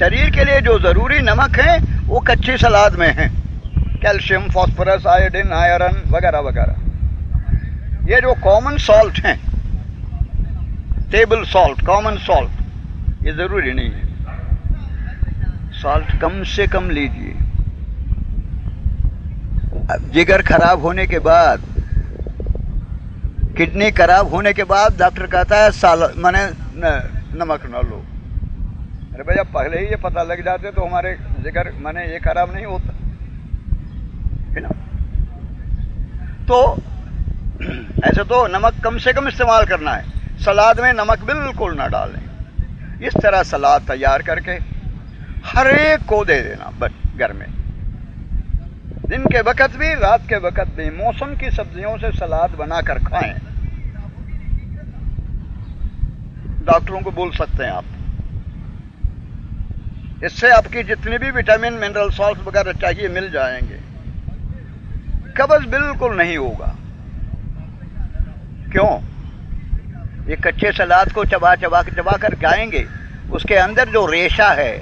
शरीर के लिए जो ज़रूरी नमक है, वो कच्ची सलाद में है। कैल्शियम, फास्फोरस, आयोडीन, आयरन, वगैरह वगैरह। ये जो कॉमन सॉल्ट हैं टेबल सॉल्ट कॉमन सॉल्ट ये ज़रूरी नहीं है। सॉल्ट कम से कम लीजिए। जिगर खराब होने के बाद, किडनी खराब होने के बाद, डॉक्टर कहता है, साल, मैंने नमक न लो। अरे भैया, पहले ही ये पता लग जाते तो हमारे जिगर मैंने ये खराब नहीं होता। है ना? तो ऐसे तो नमक कम से कम इस्तेमाल करना है। सलाद में नमक बिल्कुल ना डालें। इस तरह सलाद तैयार करके हर एक को दे देना बस घर में। दिन के वक्त भी, रात के वक्त भी, मौसम की सब्जियों से सलाद बनाकर खाएँ। डॉक्टरों को बोल सकते हैं आप। इससे आपकी जितनी भी विटामिन मिनरल सॉल्ट वगैरह चाहिए, मिल जाएँगे। कब्ज बिल्कुल नहीं होगा। क्यों? ये कच्चे सलाद को चबा चबा के चबा कर गाएँगे उसके अंदर जो रेशा है,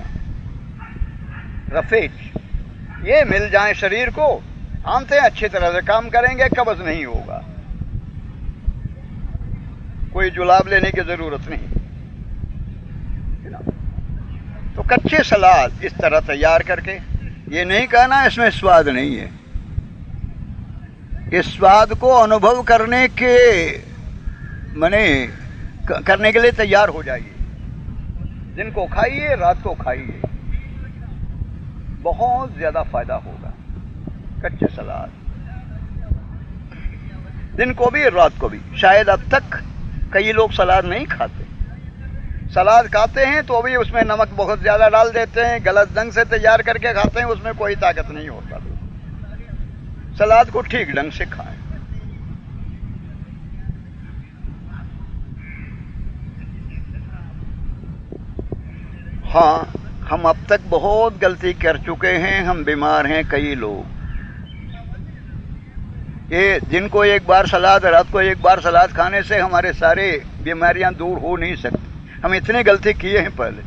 रफेज, ये मिल जाए शरीर को आमते अच्छी तरह से काम करेंगे कब्ज नहीं होगा। कोई जुलाब लेने की ज़रूरत नहीं। तो कच्चे सलाद इस तरह तैयार करके, ये नहीं कहना इसमें स्वाद नहीं है। इस स्वाद को अनुभव करने के, मैंने करने के लिए तैयार हो जाइए। दिन को खाइए, रात को खाइए। बहुत ज़्यादा फ़ायदा होगा, कच्चे सलाद। दिन को भी, रात को भी। शायद अब तक कई लोग सलाद नहीं खाते। सलाद खाते हैं तो भी उसमें नमक बहुत ज़्यादा डाल देते हैं, गलत ढंग से तैयार करके खाते हैं, उसमें कोई ताकत नहीं होता। सलाद को ठीक ढंग से खाएँ। हाँ हम अब तक बहुत गलती कर चुके हैं, हम बीमार हैं कई लोग। ये जिनको एक बार सलाद, रात को एक बार सलाद खाने से हमारे सारे बीमारियाँ दूर हो नहीं सकती। हम इतने गलती किए हैं पहले।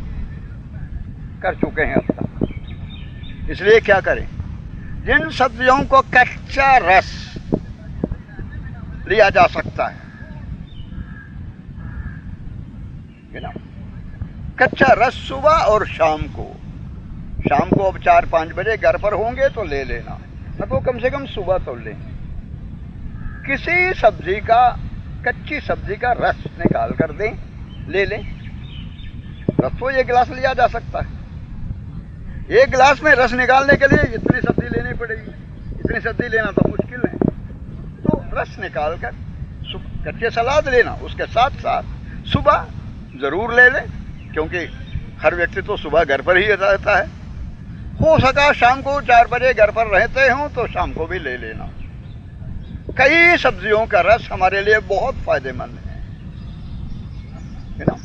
कर चुके हैं अब इसलिए क्या करें? जिन सब्जियों को कच्चा रस लिया जा सकता है ना कच्चा रस सुबह और शाम को। शाम को अब चार पाँच बजे घर पर होंगे तो ले लेना। न तो कम से कम सुबह तो लें। किसी सब्ज़ी का, कच्ची सब्ज़ी का रस निकाल कर दें, ले लें। रस तो एक गिलास लिया जा सकता है। एक गिलास में रस निकालने के लिए इतनी सब्ज़ी लेनी पड़ेगी। इतनी सब्ज़ी लेना तो मुश्किल है। तो रस निकाल कर कच्चे सलाद लेना, उसके साथ साथ सुबह ज़रूर ले लें, क्योंकि हर व्यक्ति तो सुबह घर पर ही रहता है। हो सका शाम को चार बजे घर पर रहते हो तो शाम को भी ले लेना। कई सब्जियों का रस हमारे लिए बहुत फ़ायदेमंद है। ना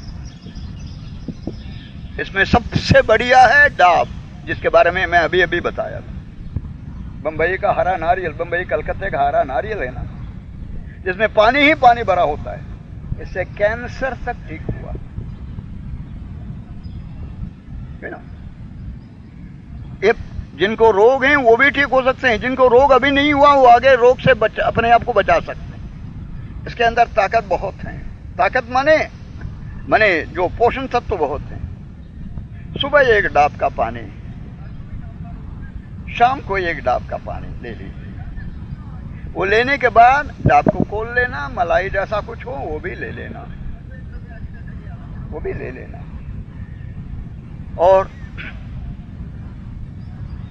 इसमें सबसे बढ़िया है डाब जिसके बारे में मैं अभी अभी बताया था। बंबई का हरा नारियल बंबई कलकत्ते का हरा नारियल है ना जिसमें पानी ही पानी भरा होता है। इससे कैंसर तक ठीक हुआ। है ना? ये जिनको रोग हैं वो भी ठीक हो सकते हैं। जिनको रोग अभी नहीं हुआ वो आगे रोग से बच, अपने आप को बचा सकते हैं। इसके अंदर ताकत बहुत है। ताकत माने? माने जो पोषण तत्व तो बहुत हैं। सुबह एक डाब का पानी, शाम को एक डाब का पानी ले लीजिए वो लेने के बाद डाब को खोल लेना, मलाई जैसा कुछ हो, वो भी ले लेना। वो भी ले लेना। और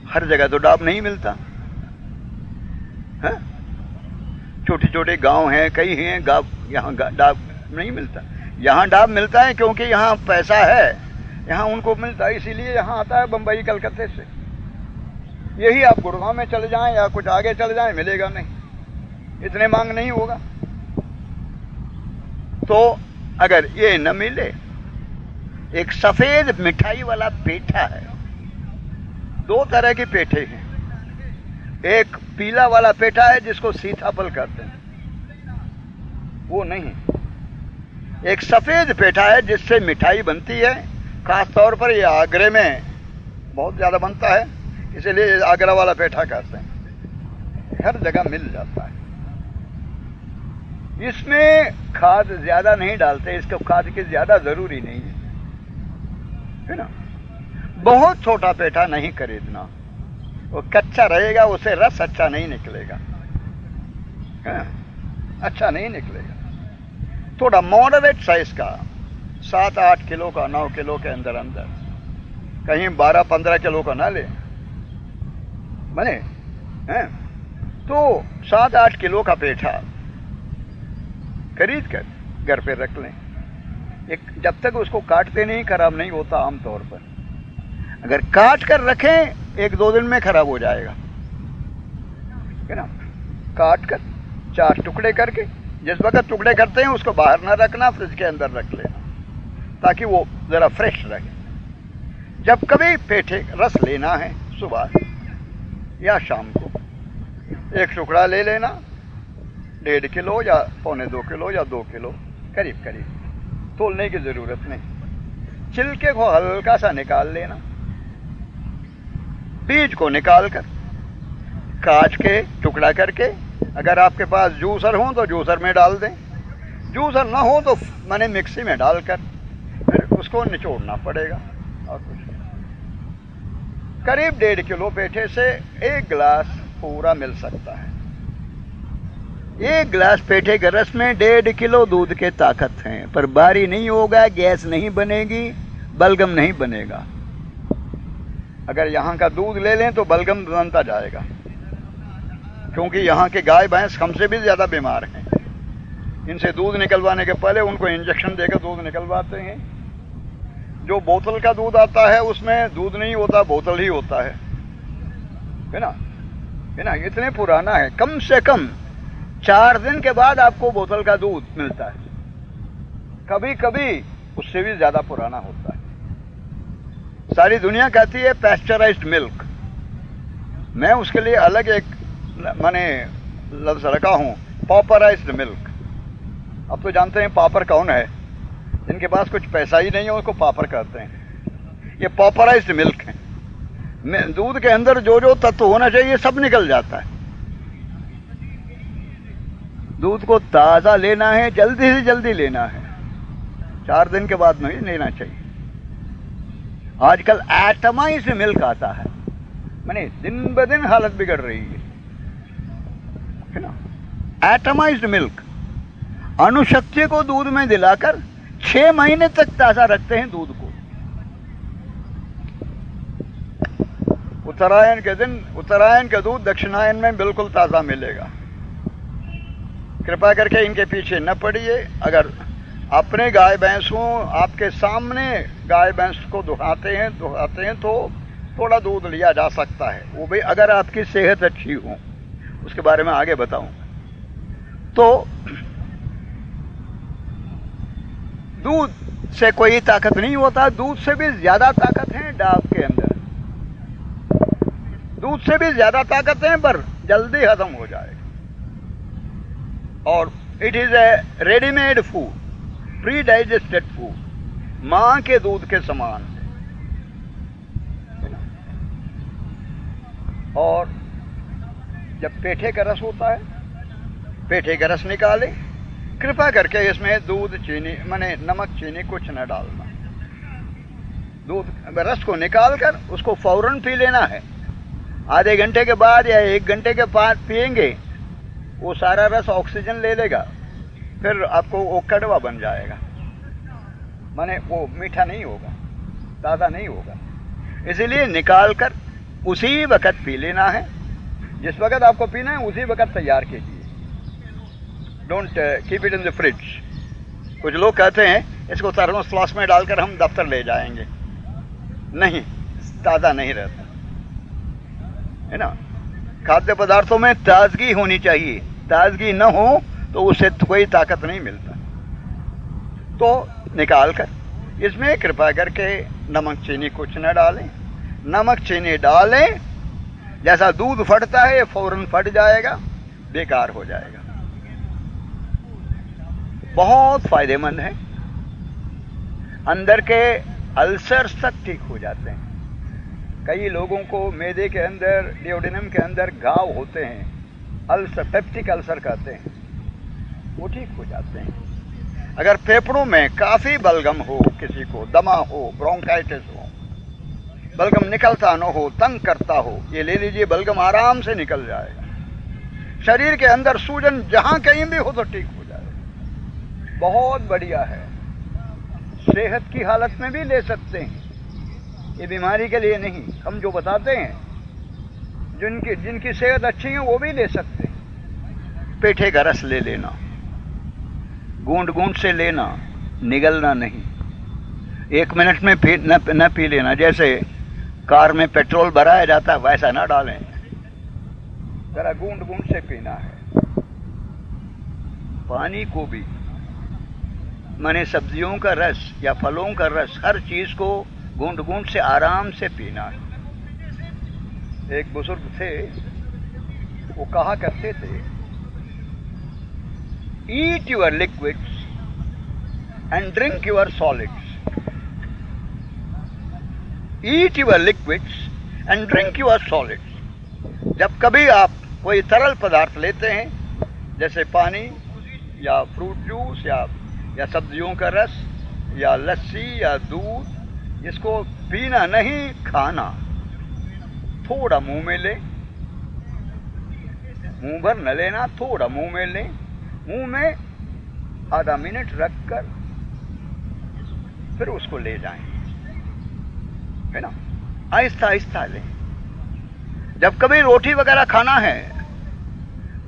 हर जगह तो डाब नहीं मिलता। है? छोटे छोटे गाँव हैं, कई हैं, गाँव, यहाँ डाब नहीं मिलता। यहाँ डाब मिलता है क्योंकि यहाँ पैसा है। यहाँ उनको मिलता है, इसीलिए यहाँ आता है बम्बई कलकत्ते से। यही आप गुड़गांव में चले जाएँ या कुछ आगे चले जाएँ, मिलेगा नहीं। इतने मांग नहीं होगा। तो अगर ये न मिले, एक सफ़ेद मिठाई वाला पेठा है, दो तरह के पेठे हैं। एक पीला वाला पेठा है जिसको सीताफल कहते हैं। वो नहीं। एक सफ़ेद पेठा है जिससे मिठाई बनती है खास तौर पर ये आगरे में बहुत ज़्यादा बनता है इसीलिए आगरा वाला पेठा कहते हैं। हर जगह मिल जाता है। इसमें खाद ज़्यादा नहीं डालते इसको खाद की ज़्यादा ज़रूरी नहीं है। है ना? बहुत छोटा पेठा नहीं खरीदना। वो कच्चा रहेगा उसे रस अच्छा नहीं निकलेगा। हाँ, अच्छा नहीं निकलेगा। थोड़ा मॉडरेट साइज़ का सात आठ किलो का, नौ किलो के अंदर अंदर कहीं बारह पंद्रह किलो का ना ले। बने? हैं? तो सात आठ किलो का पेठा खरीद कर घर पे रख लें। एक, जब तक उसको काटते नहीं, खराब नहीं होता आमतौर पर। अगर काट कर रखें, एक दो दिन में खराब हो जाएगा। है ना? काट कर, चार टुकड़े करके, जिस वक्त टुकड़े करते हैं, उसको बाहर ना रखना, फ्रिज के अंदर रख लेना। ताकि वो जरा फ्रेश रहे। जब कभी पेठे रस लेना है, सुबह या शाम को, एक टुकड़ा ले लेना, डेढ़ किलो या पौने दो किलो या दो किलो करीब करीब तोलने की ज़रूरत नहीं। छिलके को हल्का सा निकाल लेना। बीज को निकाल कर काट के, टुकड़ा करके, अगर आपके पास जूसर हो तो जूसर में डाल दें, जूसर ना हो तो मैंने मिक्सी में डालकर उसको निचोड़ना पड़ेगा और कुछ करीब डेढ़ किलो पेठे से एक गिलास पूरा मिल सकता है। एक गिलास पेठे के रस में डेढ़ किलो दूध के ताकत हैं, पर बारी नहीं होगा, गैस नहीं बनेगी, बलगम नहीं बनेगा। अगर यहाँ का दूध ले लें तो बलगम बनता जाएगा, क्योंकि यहाँ के गाय भैंस हमसे भी ज़्यादा बीमार हैं। इनसे दूध निकलवाने के पहले उनको इंजेक्शन देकर दूध निकलवाते हैं। जो बोतल का दूध आता है, उसमें दूध नहीं होता, बोतल ही होता है। है ना? है ना? इतने पुराना है। कम से कम चार दिन के बाद आपको बोतल का दूध मिलता है। कभी कभी उससे भी ज़्यादा पुराना होता है। सारी दुनिया कहती है पैस्चराइज्ड मिल्क मैं उसके लिए अलग एक मैंने लफ्ज रखा हूँ पॉपराइज्ड मिल्क अब तो जानते हैं, पापर कौन है? जिनके पास कुछ पैसा ही नहीं है उसको पापर कहते हैं। ये पॉपराइज्ड मिल्क है। दूध के अंदर जो जो तत्व होना चाहिए सब निकल जाता है। दूध को ताज़ा लेना है, जल्दी से जल्दी लेना है। चार दिन के बाद नहीं लेना चाहिए। आजकल एटमाइज मिल्क आता है। मैंने दिन ब दिन हालत बिगड़ रही है। ना? एटमाइज मिल्क अणुशक्ति को दूध में दिलाकर छह महीने तक ताज़ा रखते हैं दूध को। उत्तरायण के दिन, उत्तरायण का दूध दक्षिणायन में बिल्कुल ताज़ा मिलेगा। कृपा करके इनके पीछे न पड़िए। अगर अपने गाय भैंसों, आपके सामने गाय भैंस को दुहाते हैं दुहाते हैं तो थोड़ा दूध लिया जा सकता है। वो भी अगर आपकी सेहत अच्छी हो, उसके बारे में आगे बताऊँ। तो दूध से कोई ताकत नहीं होता, दूध से भी ज़्यादा ताकत है डाब के अंदर। दूध से भी ज़्यादा ताकत है, पर जल्दी खत्म हो जाएगा। और it is a readymade food pre digested food माँ के दूध के समान। और जब पेठे का रस होता है, पेठे का रस निकाले। कृपा करके इसमें दूध, चीनी, मैंने नमक, चीनी कुछ न डालना। दूध, रस को निकाल कर उसको फ़ौरन पी लेना है। आधे घंटे के बाद या एक घंटे के बाद पिएँगे, वो सारा रस ऑक्सीजन ले लेगा, फिर आपको वो कड़वा बन जाएगा। माने वो मीठा नहीं होगा, ताज़ा नहीं होगा। इसीलिए निकाल कर उसी वक्त पी लेना है। जिस वक्त आपको पीना है, उसी वक्त तैयार कीजिए। Don't keep it in the fridge कुछ लोग कहते हैं, इसको थर्मोस में डालकर हम दफ्तर ले जाएँगे। नहीं, ताज़ा नहीं रहता। है ना? खाद्य पदार्थों में ताजगी होनी चाहिए। ताजगी न हो तो उसे कोई ताकत नहीं मिलता। तो निकाल कर, इसमें कृपा करके नमक चीनी कुछ न डालें। नमक चीनी डालें, जैसा दूध फटता है फ़ौरन फट जाएगा, बेकार हो जाएगा। बहुत फ़ायदेमंद है। अंदर के अल्सर तक ठीक हो जाते हैं। कई लोगों को मेदे के अंदर, डिओडिनम के अंदर घाव होते हैं। अल्सर, पेप्टिक अल्सर कहते हैं। वो ठीक हो जाते हैं। अगर फेफड़ों में काफ़ी बलगम हो, किसी को दमा हो, ब्रोंकाइटिस हो, बलगम निकलता न हो, तंग करता हो, ये ले लीजिए, बलगम आराम से निकल जाएगा शरीर के अंदर सूजन जहाँ कहीं भी हो तो ठीक हो बहुत बढ़िया है। सेहत की हालत में भी ले सकते हैं। ये बीमारी के लिए नहीं हम जो बताते हैं जिनकी जिनकी सेहत अच्छी है वो भी ले सकते हैं। पेठे का रस ले लेना गूंद गूंद से लेना निगलना नहीं। एक मिनट में पी न, न पी लेना जैसे कार में पेट्रोल भराया जाता है वैसा ना डालें। जरा गूंद गूंद से पीना है। पानी को भी मैंने सब्जियों का रस या फलों का रस, हर चीज़ को गूंद गूंद से, आराम से पीना है। एक बुज़ुर्ग थे, वो कहा करते थे eat your liquids and drink your solids eat your liquids and drink your solids जब कभी आप कोई तरल पदार्थ लेते हैं, जैसे पानी या फ्रूट जूस या या सब्जियों का रस, या लस्सी, या दूध, इसको पीना नहीं, खाना। थोड़ा मुँह में ले। मुँह भर न लेना, थोड़ा मुँह में ले। मुँह में आधा मिनट रखकर फिर उसको ले जाएँ। है ना? आहिस्ता आहिस्ता ले। जब कभी रोटी वगैरह खाना है,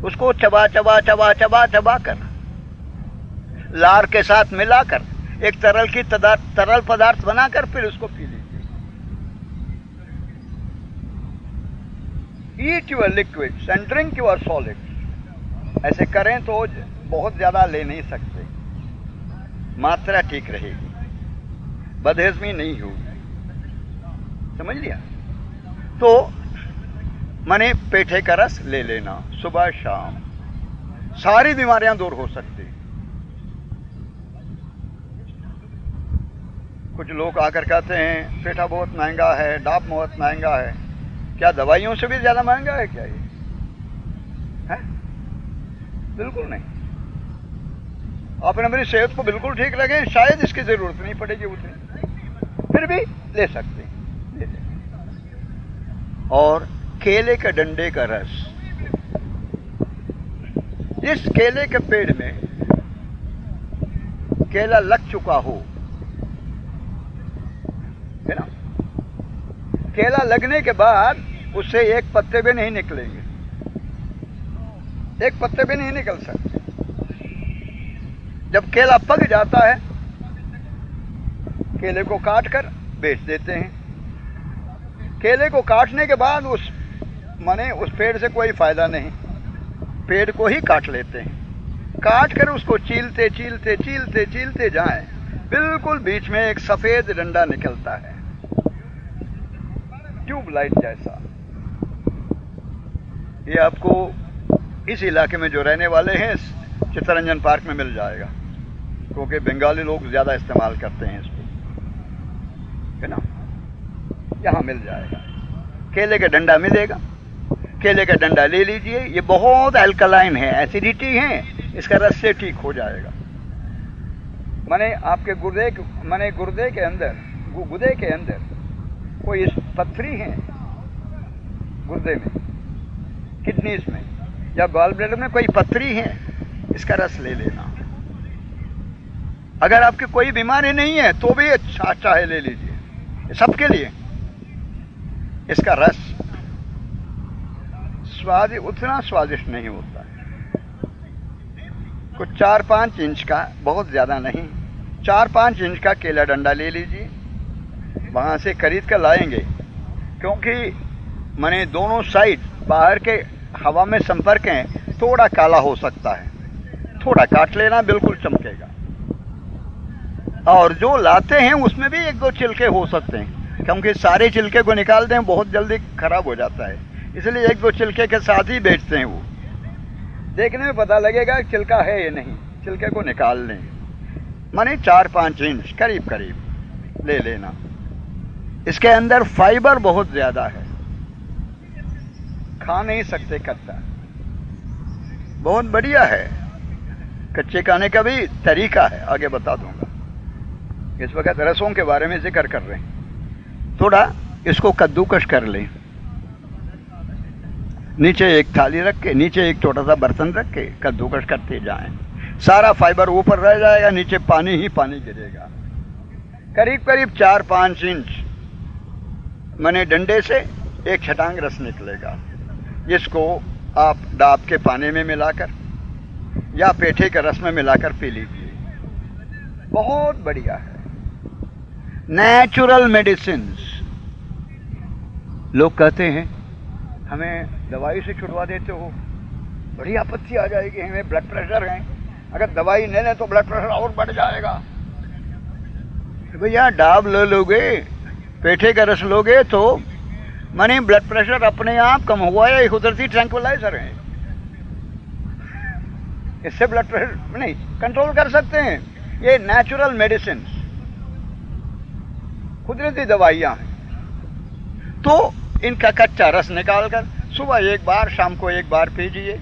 उसको चबा चबा चबा चबा चबा कर लार के साथ मिलाकर, एक तरल की तरल पदार्थ बनाकर फिर उसको पी लीजिए। Eat your liquids and drink your solids ऐसे करें तो बहुत ज़्यादा ले नहीं सकते। मात्रा ठीक रहेगी। बदहजमी नहीं होगी। समझ लिया? तो मैंने पेठे का रस ले लेना, सुबह शाम। सारी बीमारियाँ दूर हो सकती। कुछ लोग आकर कहते हैं, पेठा बहुत महँगा है, डाप बहुत महँगा है। क्या दवाइयों से भी ज़्यादा महँगा है क्या ये? है? बिल्कुल नहीं। आपने अपनी सेहत को बिल्कुल ठीक रखें, शायद इसकी ज़रूरत नहीं पड़ेगी उतनी। फिर भी ले सकते हैं, ले और केले के डंडे का रस। जिस केले के पेड़ में केला लग चुका हो है ना? केला लगने के बाद उससे एक पत्ते भी नहीं निकलेंगे। एक पत्ते भी नहीं निकल सकते। जब केला पक जाता है, केले को काट कर बेच देते हैं। केले को काटने के बाद उस माने उस पेड़ से कोई फ़ायदा नहीं। पेड़ को ही काट लेते हैं। काट कर उसको चीलते चीलते चीलते चीलते जाएँ। बिल्कुल बीच में एक सफ़ेद डंडा निकलता है। ट्यूबलाइट जैसा। ये आपको इस इलाके में जो रहने वाले हैं, चित्तरंजन पार्क में मिल जाएगा, क्योंकि बंगाली लोग ज़्यादा इस्तेमाल करते हैं इसको। है ना? यहाँ मिल जाएगा। केले का डंडा मिलेगा। केले का डंडा ले लीजिए। ये बहुत एल्कलाइन है एसिडिटी है, इसका रस से ठीक हो जाएगा। मैंने आपके गुर्दे मैंने गुर्दे के अंदर गुदे के अंदर कोई पत्थरी है गुर्दे में किडनीज में, या गॉल ब्लेडर में कोई पत्थरी है, इसका रस ले लेना। अगर आपकी कोई बीमारी नहीं है तो भी अच्छा अच्छा है ले लीजिए सबके लिए। इसका रस स्वाद उतना स्वादिष्ट नहीं होता है। कुछ चार पाँच इंच का, बहुत ज़्यादा नहीं, चार पाँच इंच का केला डंडा ले लीजिए, वहाँ से खरीद कर लाएँगे। क्योंकि मैंने दोनों साइड बाहर के हवा में संपर्क है, थोड़ा काला हो सकता है। थोड़ा काट लेना बिल्कुल चमकेगा। और जो लाते हैं, उसमें भी एक दो चिलके हो सकते हैं, क्योंकि सारे चिलके को निकाल दें, बहुत जल्दी खराब हो जाता है। इसलिए एक दो चिलके के साथ ही बेचते हैं वो। देखने में पता लगेगा चिलका है या नहीं। चिलके को निकाल लें। माने चार पाँच इंच करीब करीब ले लेना। इसके अंदर फाइबर बहुत ज़्यादा है। खा नहीं सकते कच्चा। बहुत बढ़िया है। कच्चे खाने का भी तरीका है, आगे बता दूँगा। इस वक्त रसों के बारे में ज़िक्र कर रहे हैं। थोड़ा इसको कद्दूकश कर लें। नीचे एक थाली रख के, नीचे एक छोटा सा बर्तन रख के कद्दूकश करते जाएँ। सारा फाइबर ऊपर रह जाएगा, नीचे पानी ही पानी गिरेगा। करीब करीब चार पाँच इंच मने डंडे से एक छटांग रस निकलेगा। जिसको आप डाब के पानी में मिलाकर या पेठे के रस में मिलाकर पी लीजिए। बहुत बढ़िया है। नेचुरल मेडिसिन लोग कहते हैं, हमें दवाई से छुड़वा देते हो, बड़ी आपत्ति आ जाएगी, हमें ब्लड प्रेशर है। अगर दवाई नहीं ले तो ब्लड प्रेशर और बढ़ जाएगा। भैया डाब ले लोगे? पेठे का रस लोगे तो माने ब्लड प्रेशर अपने आप कम हुआ है कुदरती ट्रैंकुलाइजर है। इससे ब्लड प्रेशर नहीं कंट्रोल कर सकते हैं। ये नेचुरल मेडिसिन कुदरती दवाइयाँ हैं। तो इनका कच्चा रस निकालकर सुबह एक बार, शाम को एक बार पीजिए।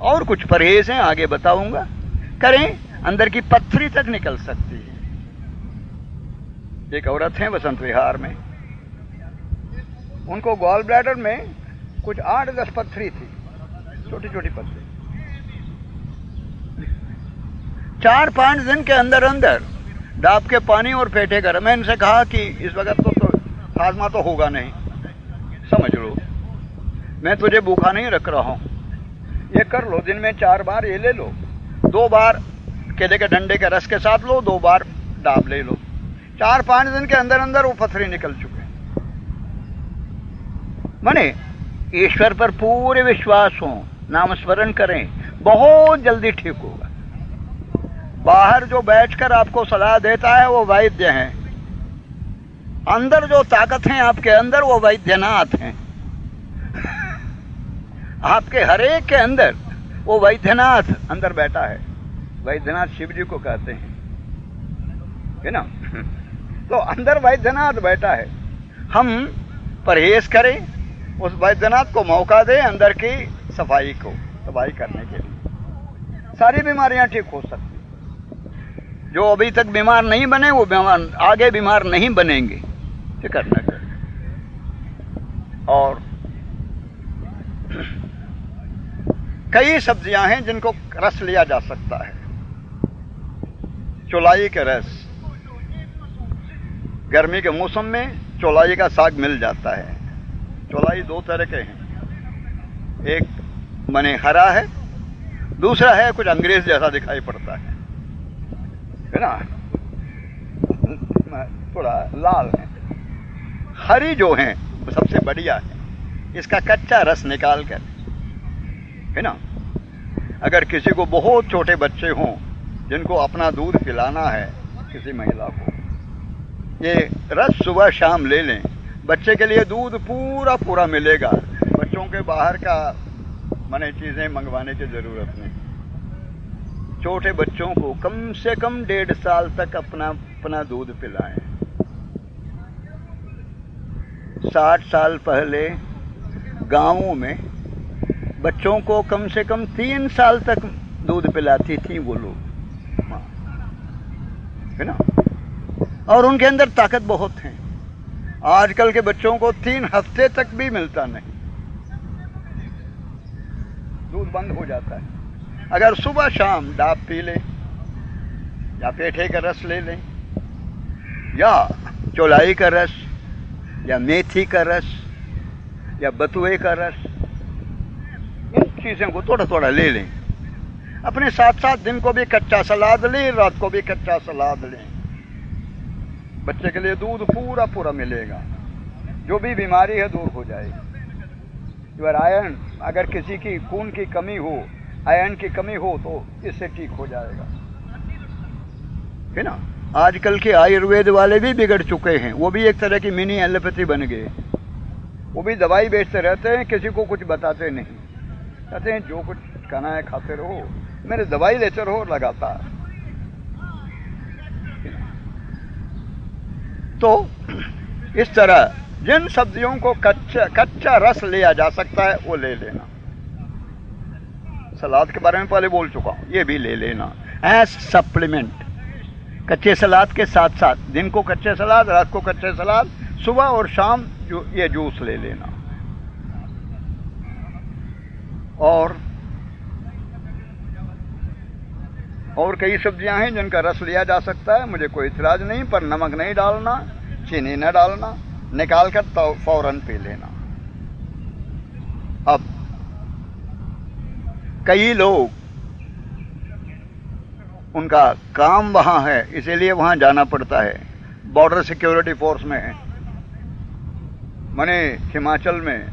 और कुछ परहेज हैं, आगे बताऊँगा। करें, अंदर की पत्थरी तक निकल सकती है। एक औरत है बसंत विहार में। उनको गॉल ब्लैडर में कुछ आठ दस पत्थरी थी छोटी छोटी पत्थरी चार पाँच दिन के अंदर अंदर डाब के पानी और पेटे कर मैं इनसे कहा कि इस वक्त तो, तो हाजमा तो होगा नहीं। समझ लो मैं तुझे भूखा नहीं रख रहा हूँ। ये कर लो दिन में चार बार ये ले लो। दो बार केले के डंडे के रस के साथ लो दो बार डाब ले लो। चार पाँच दिन के अंदर अंदर वो पथरी निकल चुके मने, ईश्वर पर पूरे विश्वास हो नाम स्मरण करें, बहुत जल्दी ठीक होगा। बाहर जो बैठकर आपको सलाह देता है, वो वैद्य है। अंदर जो ताकत है आपके अंदर, वो वैद्यनाथ हैं। आपके हरेक के अंदर, वो वैद्यनाथ अंदर बैठा है। वैद्यनाथ शिव जी को कहते हैं। है ना? तो अंदर वैद्यनाथ बैठा है। हम परहेज करें, उस वैद्यनाथ को मौका दें अंदर की सफ़ाई को, सफ़ाई करने के लिए। सारी बीमारियाँ ठीक हो सकती जो अभी तक बीमार नहीं बने, वो बीमार, आगे बीमार नहीं बनेंगे। फ़िक्र न कर और कई सब्ज़ियाँ हैं जिनको रस लिया जा सकता है। चुलाई के रस गर्मी के मौसम में चौलाई का साग मिल जाता है। चौलाई दो तरह के हैं। एक मने हरा है, दूसरा है कुछ अंग्रेज़ जैसा दिखाई पड़ता है। है ना? थोड़ा लाल है। हरी जो है, वो सबसे बढ़िया है। इसका कच्चा रस निकाल कर। है ना? अगर किसी को बहुत छोटे बच्चे हों, जिनको अपना दूध पिलाना है, किसी महिला को ये रस सुबह शाम ले लें। बच्चे के लिए दूध पूरा पूरा मिलेगा। बच्चों के बाहर का मने चीज़ें मंगवाने की ज़रूरत नहीं। छोटे बच्चों को कम से कम डेढ़ साल तक अपना अपना दूध पिलाएँ। साठ साल पहले गाँवों में बच्चों को कम से कम तीन साल तक दूध पिलाती थी वो लोग। है ना? और उनके अंदर ताकत बहुत है। आजकल के बच्चों को तीन हफ़्ते तक भी मिलता नहीं। दूध बंद हो जाता है। अगर सुबह शाम डाब पी लें, या पेठे का रस ले लें, या चौलाई का रस, या मेथी का रस, या बतुए का रस, इन चीज़ों को थोड़ा थोड़ा ले लें। अपने साथ साथ दिन को भी कच्चा सलाद लें, रात को भी कच्चा सलाद लें। बच्चे के लिए दूध पूरा पूरा मिलेगा। जो भी बीमारी है, दूर हो जाएगी। अगर आयरन, अगर किसी की खून की कमी हो, आयरन की कमी हो तो इससे ठीक हो जाएगा। है ना? आजकल के आयुर्वेद वाले भी बिगड़ चुके हैं। वो भी एक तरह की मिनी एलोपैथी बन गए। वो भी दवाई बेचते रहते हैं, किसी को कुछ बताते नहीं। कहते हैं, जो कुछ खाना है, खाते रहो। मेरे दवाई लेते रहो, लगातार। तो इस तरह जिन सब्जियों को कच्चा कच्चा रस लिया जा सकता है, वो ले लेना। सलाद के बारे में पहले बोल चुका हूँ, ये भी ले लेना। एज सप्लीमेंट कच्चे सलाद के साथ साथ, दिन को कच्चे सलाद, रात को कच्चे सलाद, सुबह और शाम जो, ये जूस ले लेना। और और कई सब्ज़ियाँ हैं जिनका रस लिया जा सकता है। मुझे कोई इतराज नहीं, पर नमक नहीं डालना, चीनी न डालना, निकाल कर तो फ़ौरन पी लेना। अब, कई लोग, उनका काम वहाँ है, इसीलिए वहाँ जाना पड़ता है। बॉर्डर सिक्योरिटी फोर्स में मैंने हिमाचल में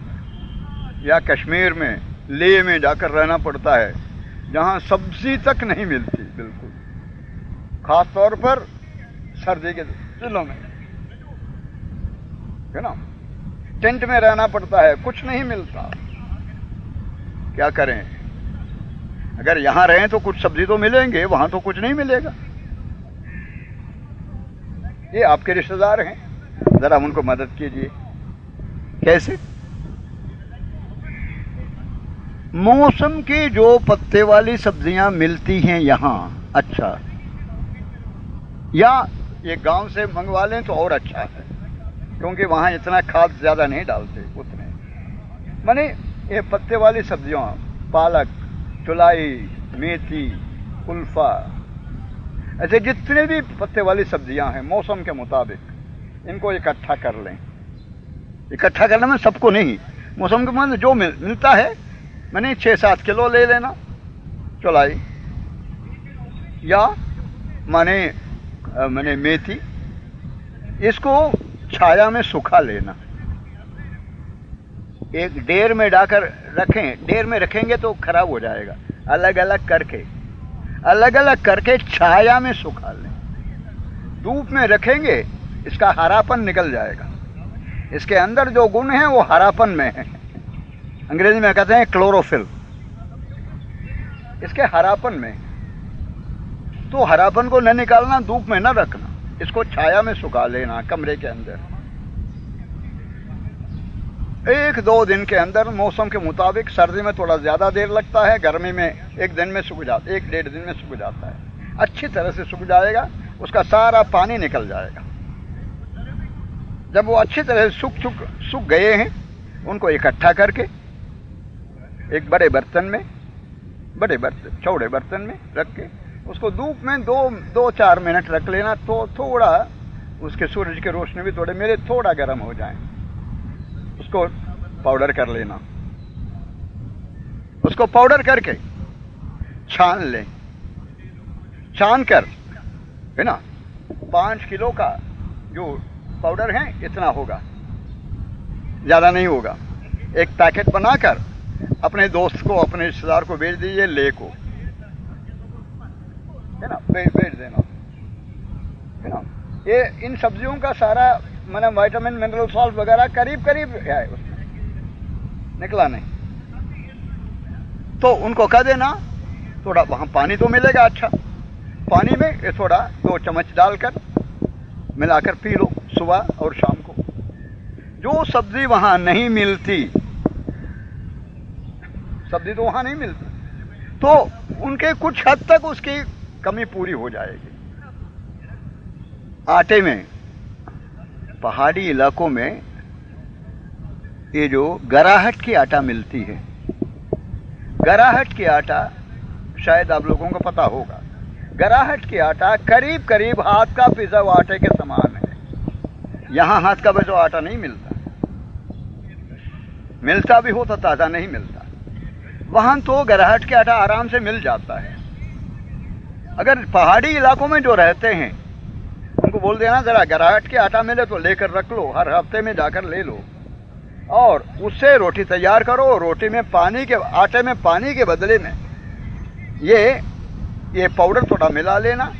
या कश्मीर में, लेह में जाकर रहना पड़ता है। जहाँ सब्ज़ी तक नहीं मिलती, बिल्कुल। खास तौर पर सर्दी के दिनों में। है ना? टेंट में रहना पड़ता है, कुछ नहीं मिलता। क्या करें? अगर यहाँ रहें तो कुछ सब्ज़ी तो मिलेंगे, वहाँ तो कुछ नहीं मिलेगा। ये आपके रिश्तेदार हैं। जरा उनको मदद कीजिए। कैसे? मौसम की जो पत्ते वाली सब्ज़ियाँ मिलती हैं यहाँ अच्छा। या ये गाँव से मंगवा लें तो और अच्छा है क्योंकि वहाँ इतना खाद ज़्यादा नहीं डालते उतने। माने ये पत्ते वाली सब्जियों पालक चुलाई मेथी उल्फा ऐसे जितने भी पत्ते वाली सब्ज़ियाँ हैं मौसम के मुताबिक इनको इकट्ठा कर लें। इकट्ठा करने में सबको नहीं मौसम के मान जो मिल, मिलता है मैंने छः सात किलो ले लेना। चौलाई। या माने मैंने मेथी। इसको छाया में सुखा लेना। एक डेर में डाकर रखें। डेर में रखेंगे तो खराब हो जाएगा। अलग अलग करके। अलग अलग करके छाया में सुखा लें। धूप में रखेंगे, इसका हरापन निकल जाएगा। इसके अंदर जो गुण है, वो हरापन में है। अंग्रेज़ी में कहते हैं क्लोरोफिल। इसके हरापन में तो हरापन को न निकालना, धूप में न रखना, इसको छाया में सुखा लेना कमरे के अंदर। एक दो दिन के अंदर मौसम के मुताबिक सर्दी में थोड़ा ज़्यादा देर लगता है, गर्मी में एक दिन में सूख जाता, एक डेढ़ दिन में सूख जाता है। अच्छी तरह से सूख जाएगा, उसका सारा पानी निकल जाएगा। जब वो अच्छी तरह से सूख सूख सूख गए हैं, उनको इकट्ठा करके एक बड़े बर्तन में, बड़े बर्तन चौड़े बर्तन में रख के उसको धूप में दो दो, चार मिनट रख लेना तो थोड़ा उसके सूरज की रोशनी भी थोड़े मेरे थोड़ा गर्म हो जाए। उसको पाउडर कर लेना। उसको पाउडर करके छान लें। छान कर, है ना? पाँच किलो का जो पाउडर है, इतना होगा। ज़्यादा नहीं होगा। एक पैकेट बनाकर अपने दोस्त को, अपने रिश्तेदार को भेज दीजिए, ले को। है ना? भेज देना। है ना? ये, इन सब्जियों का सारा मैंने वाइटामिन मिनरल सॉल्ट वगैरह करीब करीब है उसमें। निकला नहीं। तो उनको कह देना, थोड़ा वहाँ पानी तो मिलेगा अच्छा। पानी में ये थोड़ा दो चम्मच डालकर मिलाकर पी लो, सुबह और शाम को। जो सब्ज़ी वहाँ नहीं मिलती सब्ज़ी तो वहाँ नहीं मिलती। तो उनके कुछ हद तक उसकी कमी पूरी हो जाएगी। आटे में, पहाड़ी इलाकों में ये जो गराहट की आटा मिलती है, गराहट की आटा शायद आप लोगों को पता होगा। गराहट की आटा करीब करीब हाथ का हुआ आटे के समान है। यहाँ हाथ का पिसा आटा नहीं मिलता। मिलता भी हो तो ताज़ा नहीं मिलता। वहाँ तो गराहट के आटा आराम से मिल जाता है। अगर पहाड़ी इलाकों में जो रहते हैं, उनको बोल देना, जरा गराहट के आटा मिले तो लेकर रख लो, हर हफ़्ते में जाकर ले लो। और उससे रोटी तैयार करो, रोटी में पानी के, आटे में पानी के बदले में ये ये पाउडर थोड़ा मिला लेना।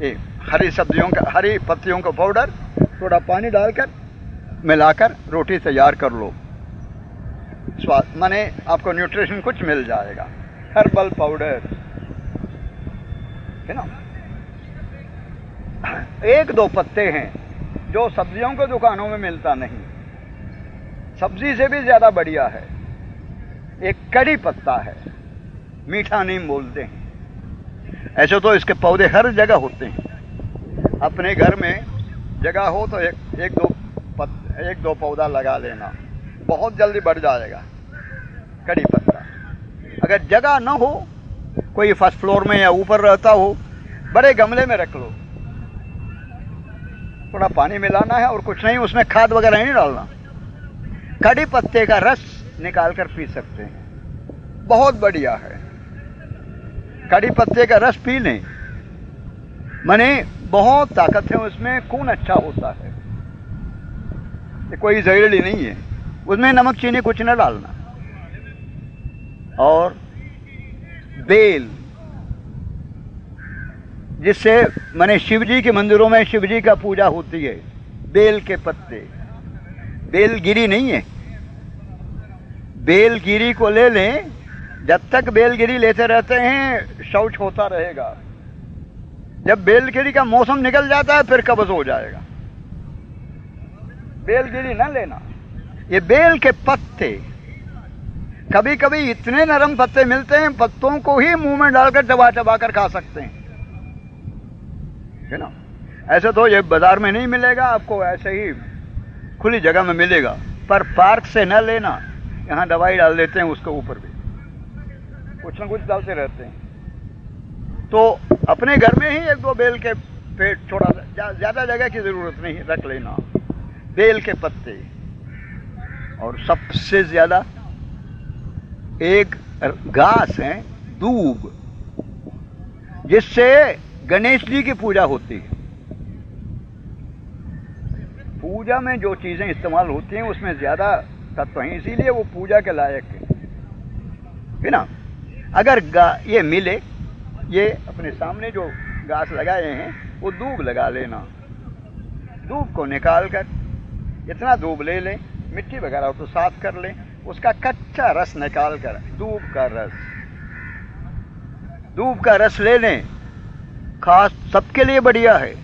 ये हरी सब्जियों का, हरी पत्तियों का पाउडर थोड़ा पानी डालकर मिलाकर रोटी तैयार कर लो। माने आपको न्यूट्रिशन कुछ मिल जाएगा। हर्बल पाउडर है ना? एक दो पत्ते हैं जो सब्जियों को दुकानों में मिलता नहीं। सब्ज़ी से भी ज़्यादा बढ़िया है। एक कड़ी पत्ता है मीठा नीम बोलते हैं। ऐसे तो इसके पौधे हर जगह होते हैं। अपने घर में जगह हो तो एक एक दो पत, एक दो पौधा लगा लेना। बहुत जल्दी बढ़ जाएगा, कड़ी पत्ता। अगर जगह ना हो, कोई फ़र्स्ट फ्लोर में या ऊपर रहता हो, बड़े गमले में रख लो। थोड़ा पानी मिलाना है और कुछ नहीं, उसमें खाद वगैरह नहीं डालना। कड़ी पत्ते का रस निकाल कर पी सकते हैं। बहुत बढ़िया है। कड़ी पत्ते का रस पी लें। मने, बहुत ताकत है उसमें, खून अच्छा होता है। कोई जहरीली नहीं है। उसमें नमक, चीनी कुछ न डालना। और बेल, जिससे मैंने शिव जी के मंदिरों में शिव जी का पूजा होती है, बेल के पत्ते। बेलगिरी नहीं है। बेलगिरी को ले लें, जब तक बेलगिरी लेते रहते हैं, शौच होता रहेगा। जब बेलगिरी का मौसम निकल जाता है, फिर कब्ज हो जाएगा। बेलगिरी ना लेना। ये बेल के पत्ते। कभी कभी इतने नरम पत्ते मिलते हैं, पत्तों को ही मुँह में डालकर दबा चबा कर खा सकते हैं। है ना ऐसे तो ये बाज़ार में नहीं मिलेगा, आपको ऐसे ही खुली जगह में मिलेगा। पर पार्क से न लेना, यहाँ दवाई डाल देते हैं उसके ऊपर भी। कुछ ना कुछ डालते रहते हैं। तो अपने घर में ही एक दो बेल के पेड़ छोड़ा ज़्यादा जगह की ज़रूरत नहीं रख लेना। बेल के पत्ते। और सबसे ज़्यादा एक घास है, दूब, जिससे गणेश जी की पूजा होती है। पूजा में जो चीज़ें इस्तेमाल होती हैं, उसमें ज़्यादा तत्व हैं, इसीलिए वो पूजा के लायक है। ना? अगर ये मिले, ये अपने सामने जो घास लगाए हैं, वो दूब लगा लेना। दूब को निकाल कर इतना दूब ले लें मिट्टी वगैरह तो साफ़ कर लें, उसका कच्चा रस निकाल कर, दूब का रस। दूब का रस ले लें। खास सबके लिए बढ़िया है।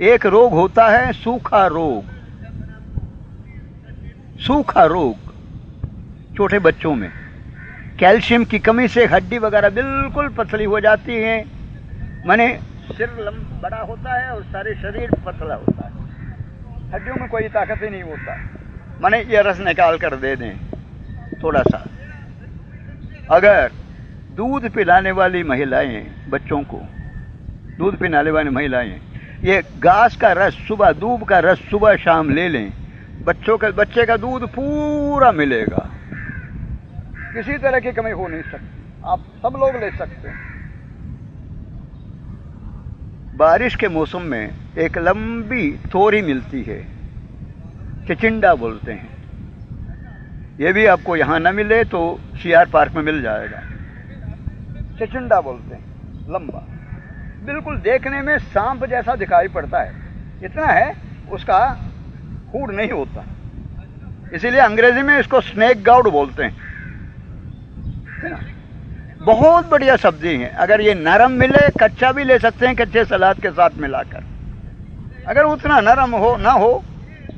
एक रोग होता है, सूखा रोग। सूखा रोग, छोटे बच्चों में। कैल्शियम की कमी से हड्डी वगैरह बिल्कुल पतली हो जाती है। माने सिर बड़ा होता है और सारे शरीर पतला होता है। हड्डियों में कोई ताकत ही नहीं होता। माने ये रस निकाल कर दे दें, थोड़ा सा। अगर दूध पिलाने वाली महिलाएँ बच्चों को, दूध पिलाने वाली महिलाएँ, ये घास का रस सुबह, दूध का रस सुबह शाम ले लें, बच्चों का, बच्चे का दूध पूरा मिलेगा। किसी तरह की कमी हो नहीं सकती। आप सब लोग ले सकते हैं। बारिश के मौसम में एक लंबी थोरी मिलती है। चिचिंडा बोलते हैं। ये भी आपको यहाँ ना मिले तो सीआर पार्क में मिल जाएगा। चिचिंडा बोलते हैं, लंबा। बिल्कुल देखने में सांप जैसा दिखाई पड़ता है। इतना है, उसका फ़ूड नहीं होता। इसीलिए अंग्रेज़ी में इसको स्नेक गाउड बोलते हैं। बहुत बढ़िया सब्ज़ी है। अगर ये नरम मिले, कच्चा भी ले सकते हैं कच्चे सलाद के साथ मिलाकर। अगर उतना नरम हो, ना हो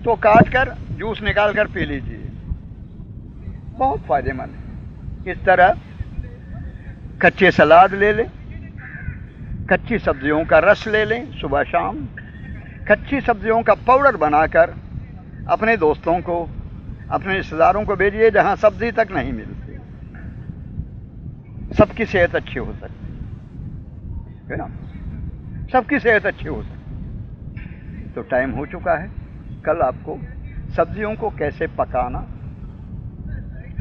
तो काट कर जूस निकाल कर पी लीजिए। बहुत फ़ायदेमंद है। इस तरह कच्चे सलाद ले लें, कच्ची सब्जियों का रस ले लें सुबह शाम, कच्ची सब्जियों का पाउडर बनाकर अपने दोस्तों को, अपने रिश्तेदारों को भेजिए जहाँ सब्ज़ी तक नहीं मिलती। सबकी सेहत अच्छी हो सकती है। ना? सबकी सेहत अच्छी हो सकती तो टाइम हो चुका है। कल आपको सब्जियों को कैसे पकाना,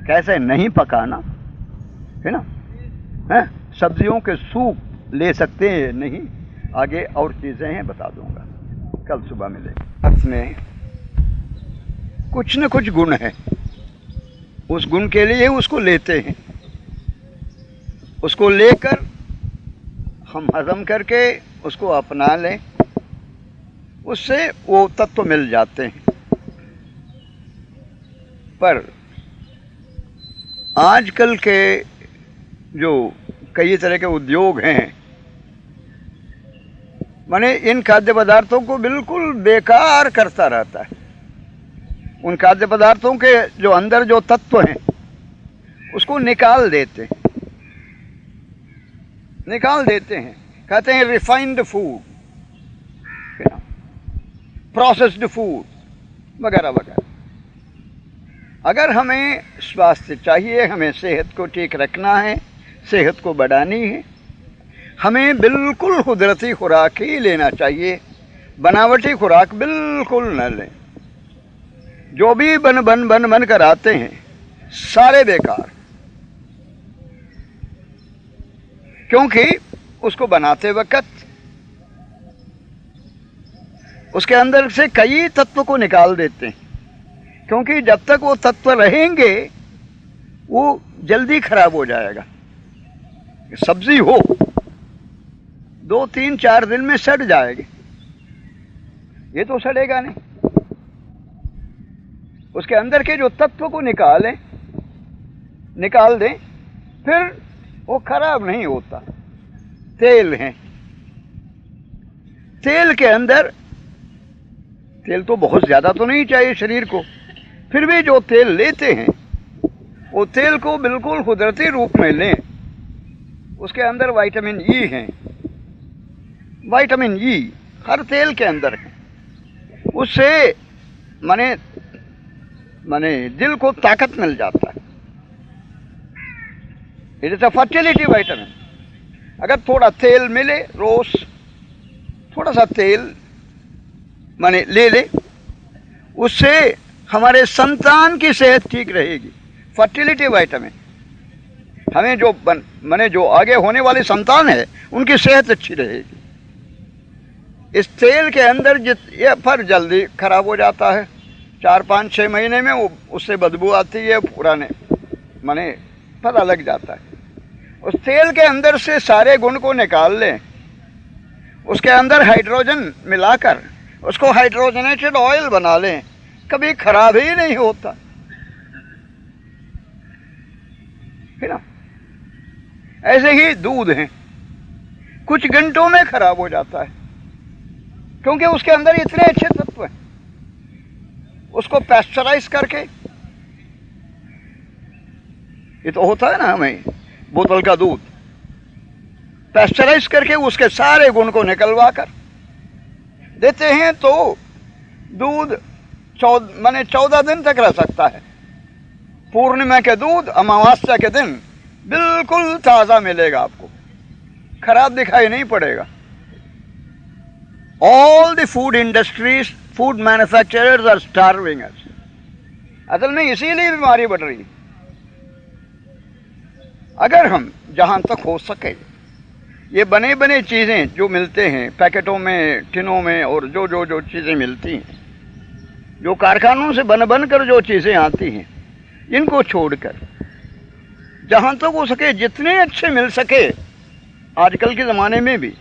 कैसे नहीं पकाना, है ना? है? सब्जियों के सूप ले सकते हैं नहीं, आगे और चीज़ें हैं, बता दूँगा। कल सुबह मिले। अर्थ में कुछ न कुछ गुण है। उस गुण के लिए उसको लेते हैं। उसको लेकर हम हजम करके उसको अपना लें। उससे वो तत्व मिल जाते हैं। पर आजकल के जो कई तरह के उद्योग हैं, माने इन खाद्य पदार्थों को बिल्कुल बेकार करता रहता है। उन खाद्य पदार्थों के जो अंदर जो तत्व हैं, उसको निकाल देते हैं। निकाल देते हैं। कहते हैं रिफाइंड फ़ूड प्रोसेस्ड फ़ूड वगैरह वगैरह। अगर हमें स्वास्थ्य चाहिए, हमें सेहत को ठीक रखना है, सेहत को बढ़ानी है, हमें बिल्कुल कुदरती खुराक ही लेना चाहिए, बनावटी खुराक बिल्कुल न लें। जो भी बन बन बन बन कर आते हैं, सारे बेकार। क्योंकि उसको बनाते वक्त उसके अंदर से कई तत्व को निकाल देते हैं। क्योंकि जब तक वो तत्व रहेंगे, वो जल्दी खराब हो जाएगा। सब्ज़ी हो, दो, तीन, चार दिन में सड़ जाएगी। ये तो सड़ेगा नहीं। उसके अंदर के जो तत्व को निकालें, निकाल दें, फिर वो खराब नहीं होता। तेल है। तेल के अंदर तेल तो बहुत ज़्यादा तो नहीं चाहिए शरीर को। फिर भी जो तेल लेते हैं, वो तेल को बिल्कुल कुदरती रूप में लें। उसके अंदर विटामिन ई e है। विटामिन ई e हर तेल के अंदर है। उससे माने माने दिल को ताकत मिल जाता है। It is a fertility vitamin अगर थोड़ा तेल मिले, रोज थोड़ा सा तेल माने ले ले, उससे हमारे संतान की सेहत ठीक रहेगी। फर्टिलिटी वाइटामिन हमें जो बन, मैंने जो आगे होने वाली संतान है, उनकी सेहत अच्छी रहेगी। इस तेल के अंदर जित, ये फर जल्दी खराब हो जाता है। चार, पाँच छः महीने में वो, उससे बदबू आती है, पुराने, माने पता लग जाता है। उस तेल के अंदर से सारे गुण को निकाल लें। उसके अंदर हाइड्रोजन मिलाकर उसको हाइड्रोजनेटेड ऑयल बना लें, कभी खराब ही नहीं होता। है ना? ऐसे ही दूध है। कुछ घंटों में खराब हो जाता है, क्योंकि उसके अंदर इतने अच्छे तत्व हैं। उसको पैस्चराइज करके, ये तो होता है ना हमें, बोतल का दूध पैस्चराइज करके उसके सारे गुण को निकलवा कर देते हैं तो दूध चौदह मैंने चौदह दिन तक रह सकता है। पूर्णिमा के दूध, अमावस्या के दिन बिल्कुल ताज़ा मिलेगा आपको। खराब दिखाई नहीं पड़ेगा। All the food industries food manufacturers are starving us असल में इसीलिए बीमारी बढ़ रही है। अगर हम जहाँ तक हो सके ये बने बने चीज़ें जो मिलते हैं, पैकेटों में टिनों में और जो जो जो चीज़ें मिलती हैं, जो कारखानों से बन बन कर जो चीज़ें आती हैं, इनको छोड़कर, जहाँ तक तो हो सके जितने अच्छे मिल सके, आजकल के ज़माने में भी,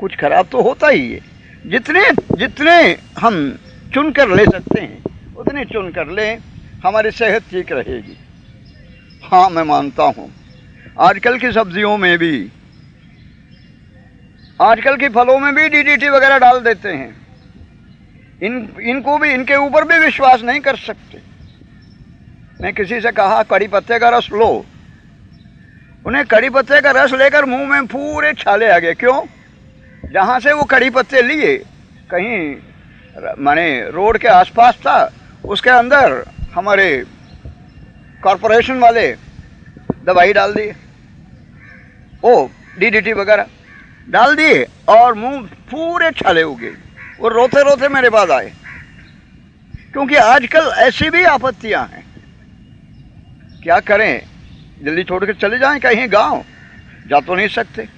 कुछ खराब तो होता ही है, जितने जितने हम चुन कर ले सकते हैं, उतने चुन कर लें, हमारी सेहत ठीक रहेगी। हाँ मैं मानता हूँ, आजकल की सब्जियों में भी आजकल के फलों में भी डीडीटी वगैरह डाल देते हैं। इन, इनको भी, इनके ऊपर भी विश्वास नहीं कर सकते। मैं किसी से कहा, कड़ी पत्ते का रस लो। उन्हें कड़ी पत्ते का रस लेकर मुँह में पूरे छाले आ गए। क्यों? जहाँ से वो कड़ी पत्ते लिए, कहीं माने रोड के आसपास था, उसके अंदर हमारे कॉरपोरेशन वाले दवाई डाल दिए। ओ डीडीटी वगैरह। डाल दिए और मुँह पूरे छाले उगे वो रोते रोते मेरे पास आए। क्योंकि आजकल ऐसी भी आपत्तियाँ हैं। क्या करें? जल्दी छोड़ के चले जाएँ कहीं गाँव? जा तो नहीं सकते।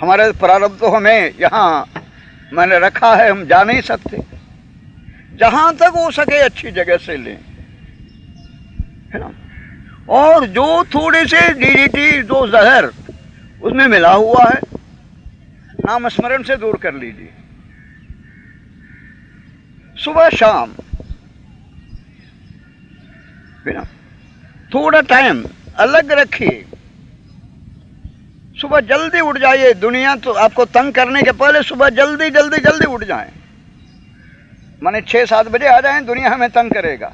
हमारे प्रारब्ध तो हमें यहाँ मैंने रखा है, हम जा नहीं सकते। जहाँ तक हो सके अच्छी जगह से लें। है ना? और जो थोड़े से डीडीटी जो जहर उसमें मिला हुआ है। नाम स्मरण से दूर कर लीजिए। सुबह शाम। बिना थोड़ा टाइम अलग रखिए। सुबह जल्दी उठ जाइए। दुनिया तो आपको तंग करने के पहले सुबह जल्दी जल्दी जल्दी उठ जाएँ। माने छह, सात बजे आ जाएँ, दुनिया हमें तंग करेगा।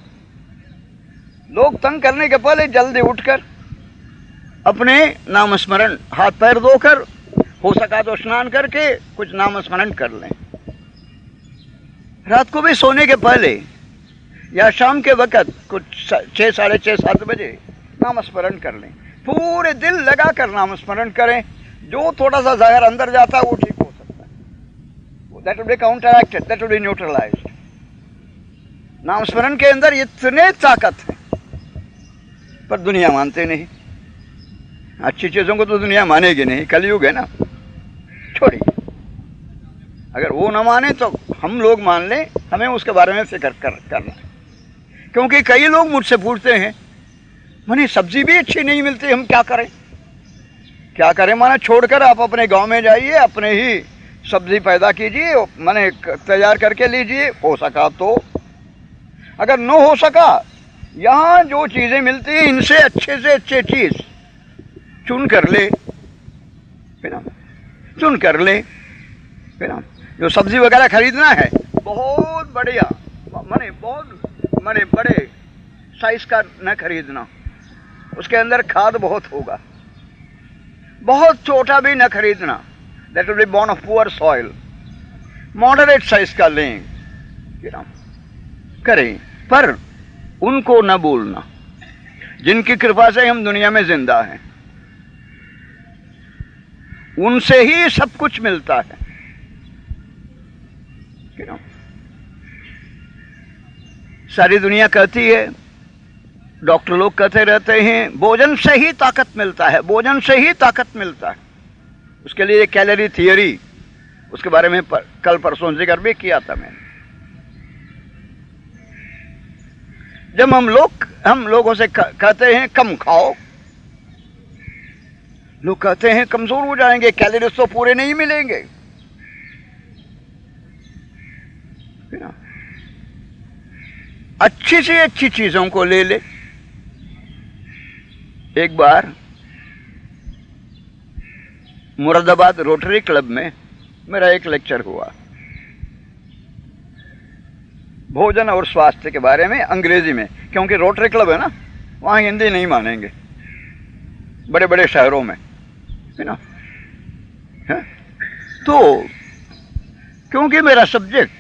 लोग तंग करने के पहले जल्दी उठकर अपने नाम स्मरण हाथ पैर धोकर, हो सका तो स्नान करके कुछ नाम स्मरण कर लें। रात को भी सोने के पहले या शाम के वक्त कुछ छह, साढ़े छः सात बजे नाम स्मरण कर लें। पूरे दिल लगा कर नाम स्मरण करें। जो थोड़ा सा जहर अंदर जाता है, वो ठीक हो सकता है। That be counteracted that be neutralise नाम स्मरण के अंदर इतने ताकत है, पर दुनिया मानते नहीं। अच्छी चीज़ों को तो दुनिया मानेगी नहीं, कलयुग है ना। छोड़िए। अगर वो ना माने तो हम लोग मान लें, हमें उसके बारे में फ़िक्र कर, करना क्योंकि कई लोग मुझसे पूछते हैं, मनी, सब्ज़ी भी अच्छी नहीं मिलती, हम क्या करें? क्या करें? माना छोड़कर आप अपने गाँव में जाइए, अपने ही सब्ज़ी पैदा कीजिए, मैंने तैयार करके लीजिए, हो सका तो। अगर न हो सका, यहाँ जो चीज़ें मिलती हैं, इनसे अच्छे से अच्छे चीज़। चुन कर ले। चुन कर ले। जो सब्ज़ी वगैरह खरीदना है, बहुत बढ़िया। माने बहुत, माने बड़े साइज़ का न खरीदना। उसके अंदर खाद बहुत होगा। बहुत छोटा भी न खरीदना। That will be born of poor soil moderate size का लें। करें। पर उनको न बोलना। जिनकी कृपा से हम दुनिया में ज़िंदा हैं। उनसे ही सब कुछ मिलता है। सारी दुनिया कहती है डॉक्टर लोग कहते रहते हैं भोजन से ही ताकत मिलता है भोजन से ही ताकत मिलता है। उसके लिए कैलोरी थियोरी उसके बारे में पर, कल परसों ज़िक्र भी किया था मैंने। जब हम लोग हम लोगों से कहते हैं कम खाओ लोग कहते हैं कमज़ोर हो जाएँगे कैलोरीज तो पूरे नहीं मिलेंगे। अच्छी से अच्छी चीज़ों को ले ले। एक बार मुरादाबाद रोटरी क्लब में मेरा एक लेक्चर हुआ। भोजन और स्वास्थ्य के बारे में अंग्रेज़ी में, क्योंकि रोटरी क्लब है ना, वहाँ हिंदी नहीं मानेंगे। बड़े बड़े शहरों में। ना है? तो क्योंकि मेरा सब्जेक्ट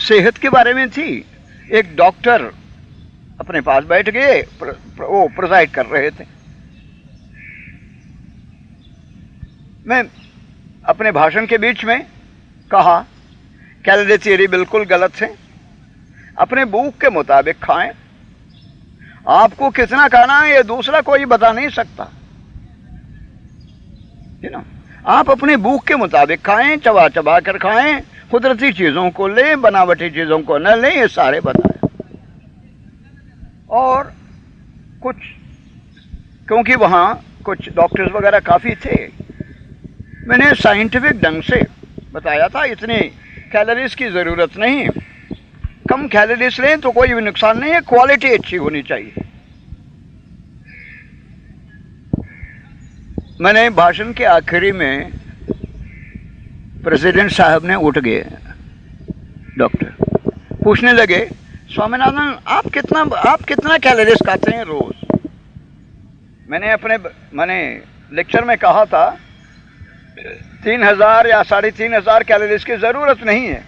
सेहत के बारे में थी एक डॉक्टर अपने पास बैठ गए प्र, प्र, वो प्रोजाइड कर रहे थे। मैं अपने भाषण के बीच में कहा कैलोरी थियरी बिल्कुल गलत है। अपने भूख के मुताबिक खाएँ। आपको कितना खाना है ये दूसरा कोई बता नहीं सकता। ना आप अपने भूख के मुताबिक खाएँ चबा चबा कर खाएँ, कुदरती चीज़ों को लें, बनावटी चीज़ों को न लें, ये सारे बताए। और कुछ, क्योंकि वहाँ कुछ डॉक्टर्स वगैरह काफ़ी थे, मैंने साइंटिफिक ढंग से बताया था, इतनी कैलोरीज की ज़रूरत नहीं। कम कैलोरीज लें तो कोई भी नुकसान नहीं है क्वालिटी अच्छी होनी चाहिए। मैंने भाषण के आखिरी में प्रेसिडेंट साहब ने उठ गए, डॉक्टर। पूछने लगे, स्वामीनाथन, आप कितना आप कितना कैलोरीज खाते हैं रोज? मैंने अपने, मैंने लेक्चर में कहा था, तीन हज़ार या साढ़े तीन हज़ार कैलोरीज की ज़रूरत नहीं है।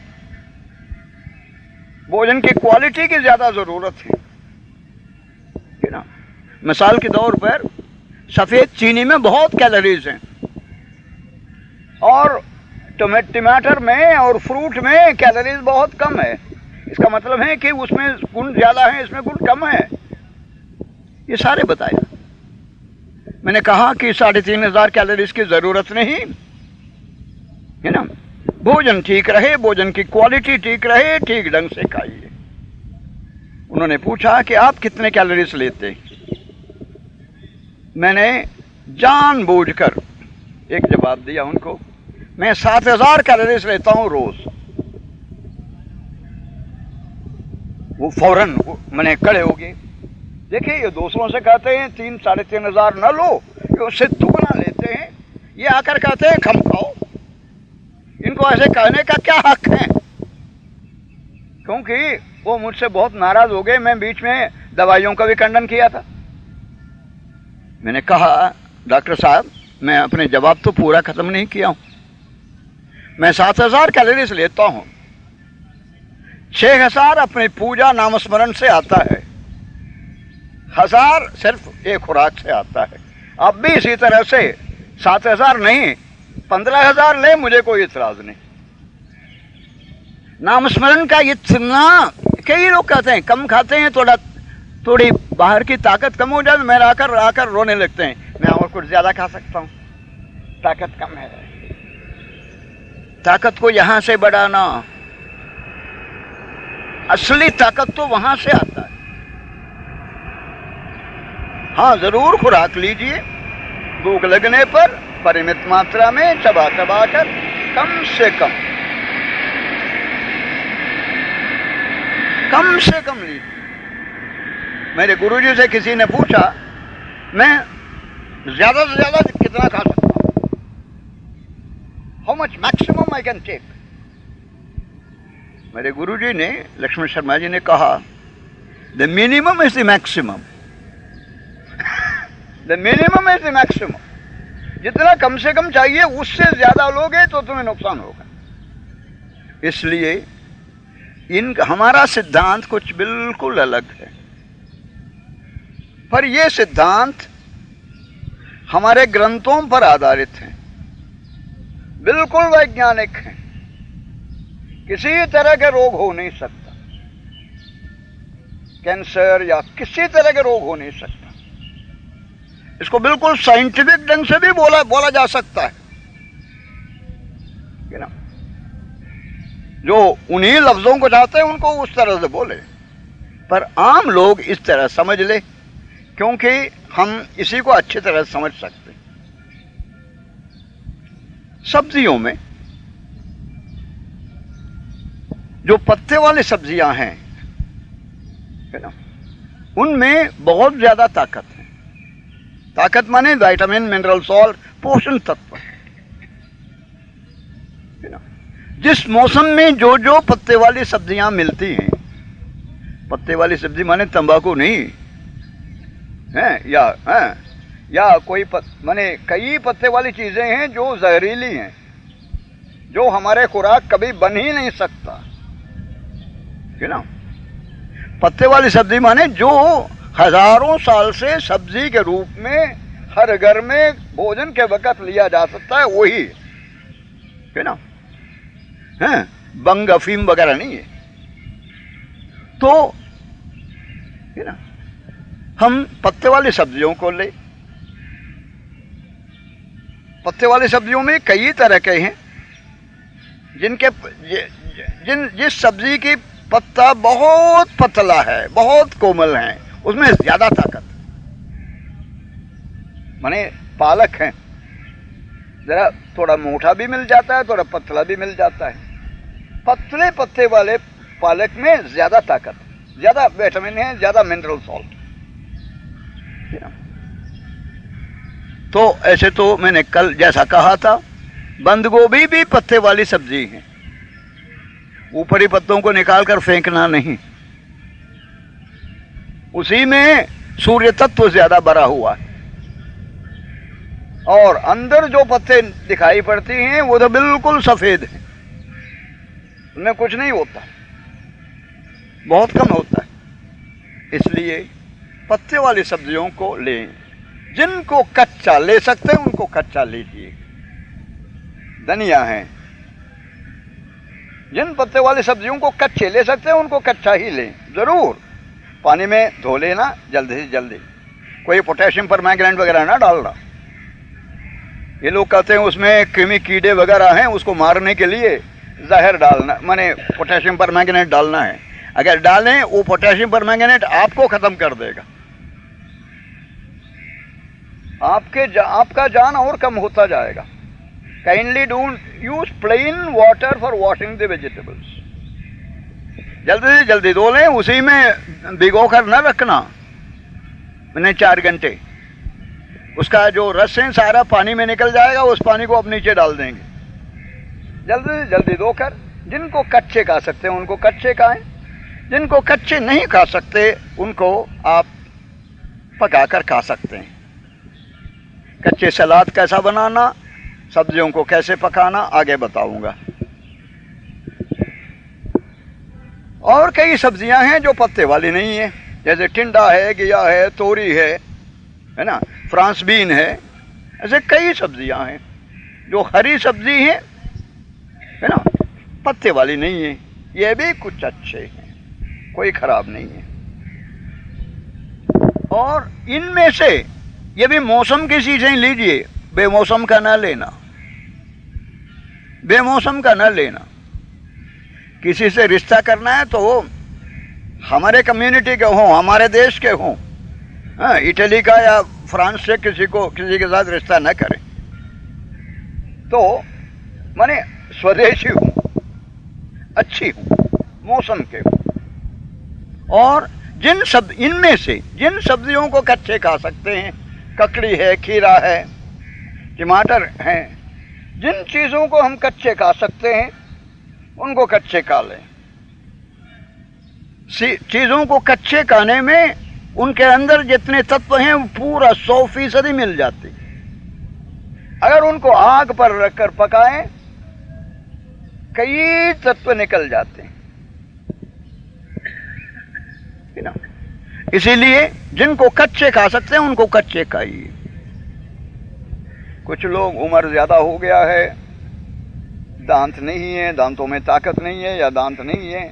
भोजन की क्वालिटी की ज़्यादा ज़रूरत है ना? मिसाल के तौर पर सफ़ेद चीनी में बहुत कैलोरीज हैं। और टमाटर में और फ्रूट में कैलोरीज बहुत कम है। इसका मतलब है कि उसमें गुण ज़्यादा है, इसमें गुण कम है। ये सारे बताया। मैंने कहा कि साढ़े तीन हज़ार कैलोरीज की ज़रूरत नहीं, है ना? भोजन ठीक रहे, भोजन की क्वालिटी ठीक रहे, ठीक ढंग से खाइए। उन्होंने पूछा कि आप कितने कैलोरीज लेते हैं? मैंने जानबूझकर एक जवाब दिया उनको। मैं सात हज़ार कैलोरीज लेता हूँ रोज। वो फ़ौरन मैंने कड़े हो गए। देखिए, ये दूसरों से कहते हैं, तीन, साढ़े तीन हज़ार न लो, ये उससे दुगना लेते हैं। ये आकर कहते हैं, खम खाओ। इनको ऐसे कहने का क्या हक है? क्योंकि वो मुझसे बहुत नाराज़ हो गए। मैं बीच में दवाइयों का भी खंडन किया था। मैंने कहा, डॉक्टर साहब, मैं अपने जवाब तो पूरा खत्म नहीं किया हूँ। मैं सात हज़ार कैलोरीज लेता हूँ। छह हज़ार अपनी पूजा नामस्मरण से आता है। हज़ार सिर्फ़ एक खुराक से आता है। अब भी इसी तरह से सात हज़ार नहीं, पंद्रह हज़ार ले, मुझे कोई इतराज नहीं। नामस्मरण का इतना, कई लोग कहते हैं, कम खाते हैं, थोड़ा थोड़ी बाहर की ताकत कम हो जाए तो मैं आकर आकर रोने लगते हैं। मैं और कुछ ज़्यादा खा सकता हूँ। ताकत कम है। ताकत को यहाँ से बढ़ाना। असली ताकत तो वहाँ से आता है। हाँ ज़रूर खुराक लीजिए। भूख लगने पर परिमित मात्रा में चबा चबा कर कम से कम। कम से कम लीजिए। मेरे गुरुजी से किसी ने पूछा, मैं ज़्यादा से ज़्यादा कितना खा सकता हूँ? How much maximum I can take मेरे गुरुजी ने, लक्ष्मण शर्मा जी ने कहा the minimum is the maximum the minimum is the maximum जितना कम से कम चाहिए, उससे ज़्यादा लोगे तो तुम्हें नुकसान होगा। इसलिए इन हमारा सिद्धांत कुछ बिल्कुल अलग है। पर यह सिद्धांत हमारे ग्रंथों पर आधारित है। बिल्कुल वैज्ञानिक है। किसी तरह के रोग हो नहीं सकता। कैंसर या किसी तरह के रोग हो नहीं सकता। इसको बिल्कुल साइंटिफिक ढंग से भी बोला बोला जा सकता है। ना जो उन्हीं लफ्जों को चाहते हैं, उनको उस तरह से बोले। पर आम लोग इस तरह समझ ले। क्योंकि हम इसी को अच्छी तरह समझ सकते सब्जियों में जो पत्ते वाली सब्ज़ियाँ हैं, है ना, उनमें बहुत ज़्यादा ताकत है। ताकत माने विटामिन मिनरल सॉल्ट पोषण तत्व, है ना। जिस मौसम में जो जो पत्ते वाली सब्ज़ियाँ मिलती हैं, पत्ते वाली सब्ज़ी माने तंबाकू नहीं है या है या कोई पत, माने कई पत्ते वाली चीज़ें हैं जो जहरीली हैं जो हमारे खुराक कभी बन ही नहीं सकता। है ना? पत्ते वाली सब्ज़ी माने जो हज़ारों साल से सब्ज़ी के रूप में हर घर में भोजन के वक्त लिया जा सकता है वही है ना? है बंग अफीम वगैरह नहीं है। तो है ना? हम पत्ते वाली सब्जियों को ले। पत्ते वाली सब्जियों में कई तरह के हैं, जिनके जिन, जिस सब्ज़ी की पत्ता बहुत पतला है, बहुत कोमल है, उसमें ज़्यादा ताकत। माने पालक है। जरा थोड़ा मोटा भी मिल जाता है, थोड़ा पतला भी मिल जाता है। पतले पत्ते वाले पालक में ज़्यादा ताकत, ज़्यादा विटामिन है, ज़्यादा मिनरल सॉल्ट तो ऐसे तो मैंने कल जैसा कहा था, बंद गोभी भी पत्ते वाली सब्ज़ी है। ऊपरी पत्तों को निकालकर फेंकना नहीं। उसी में सूर्य तत्व ज़्यादा बड़ा हुआ है। और अंदर जो पत्ते दिखाई पड़ती हैं, वो तो बिल्कुल सफ़ेद है। उनमें कुछ नहीं होता। बहुत कम होता है। इसलिए पत्ते वाली सब्जियों को लें, जिनको कच्चा ले सकते हैं, उनको कच्चा लीजिए धनिया है। जिन पत्ते वाली सब्जियों को कच्चे ले सकते हैं, उनको कच्चा ही लें। ज़रूर। पानी में धो लेना, जल्दी से जल्दी। कोई पोटेशियम पर मैग्नेट वगैरह ना डालना ये लोग कहते हैं उसमें कृमि कीड़े वगैरह हैं, उसको मारने के लिए जहर डालना, माने पोटेशियम पर मैग्नेट डालना है। अगर डालें, वो पोटेशियम पर मैग्नेट आपको खत्म कर देगा। आपके जा, आपका जान और कम होता जाएगा। Kindly don't use plain water for washing the vegetables जल्दी से जल्दी धो लें उसी में भिगो कर न रखना। मैंने चार घंटे। उसका जो रस है सारा पानी में निकल जाएगा उस पानी को आप नीचे डाल देंगे। जल्दी से जल्दी धोकर जिनको कच्चे खा सकते हैं उनको कच्चे खाएँ। जिनको कच्चे नहीं खा सकते उनको आप पकाकर खा सकते हैं। कच्चे सलाद कैसा बनाना, सब्जियों को कैसे पकाना, आगे बताऊँगा। और कई सब्ज़ियाँ हैं जो पत्ते वाली नहीं है। जैसे टिंडा है गिया है, तोरी है है ना? फ्रांस बीन है। ऐसे कई सब्ज़ियाँ हैं जो हरी सब्ज़ी है है ना? पत्ते वाली नहीं है। ये भी कुछ अच्छे हैं। कोई खराब नहीं है। और इनमें से ये भी मौसम की चीज़ें लीजिए। बेमौसम का ना लेना। बेमौसम का ना लेना। किसी से रिश्ता करना है तो हमारे कम्युनिटी के हों हमारे देश के हों हाँ, इटली का या फ्रांस से किसी को किसी के साथ रिश्ता न करें। तो माने स्वदेशी हूँ अच्छी हूँ मौसम के हूँ। और जिन सब इनमें से जिन सब्जियों को कच्चे खा सकते हैं ककड़ी है, खीरा है, टमाटर हैं, जिन चीज़ों को हम कच्चे खा सकते हैं, उनको कच्चे खा लें। चीज़ों को कच्चे खाने में उनके अंदर जितने तत्व हैं, वो पूरा सौ फ़ीसदी मिल जाते अगर उनको आग पर रखकर पकाएँ, कई तत्व निकल जाते हैं ना? इसीलिए जिनको कच्चे खा सकते हैं, उनको कच्चे खाइए। कुछ लोग उम्र ज़्यादा हो गया है, दांत नहीं है, दांतों में ताकत नहीं है या दांत नहीं है,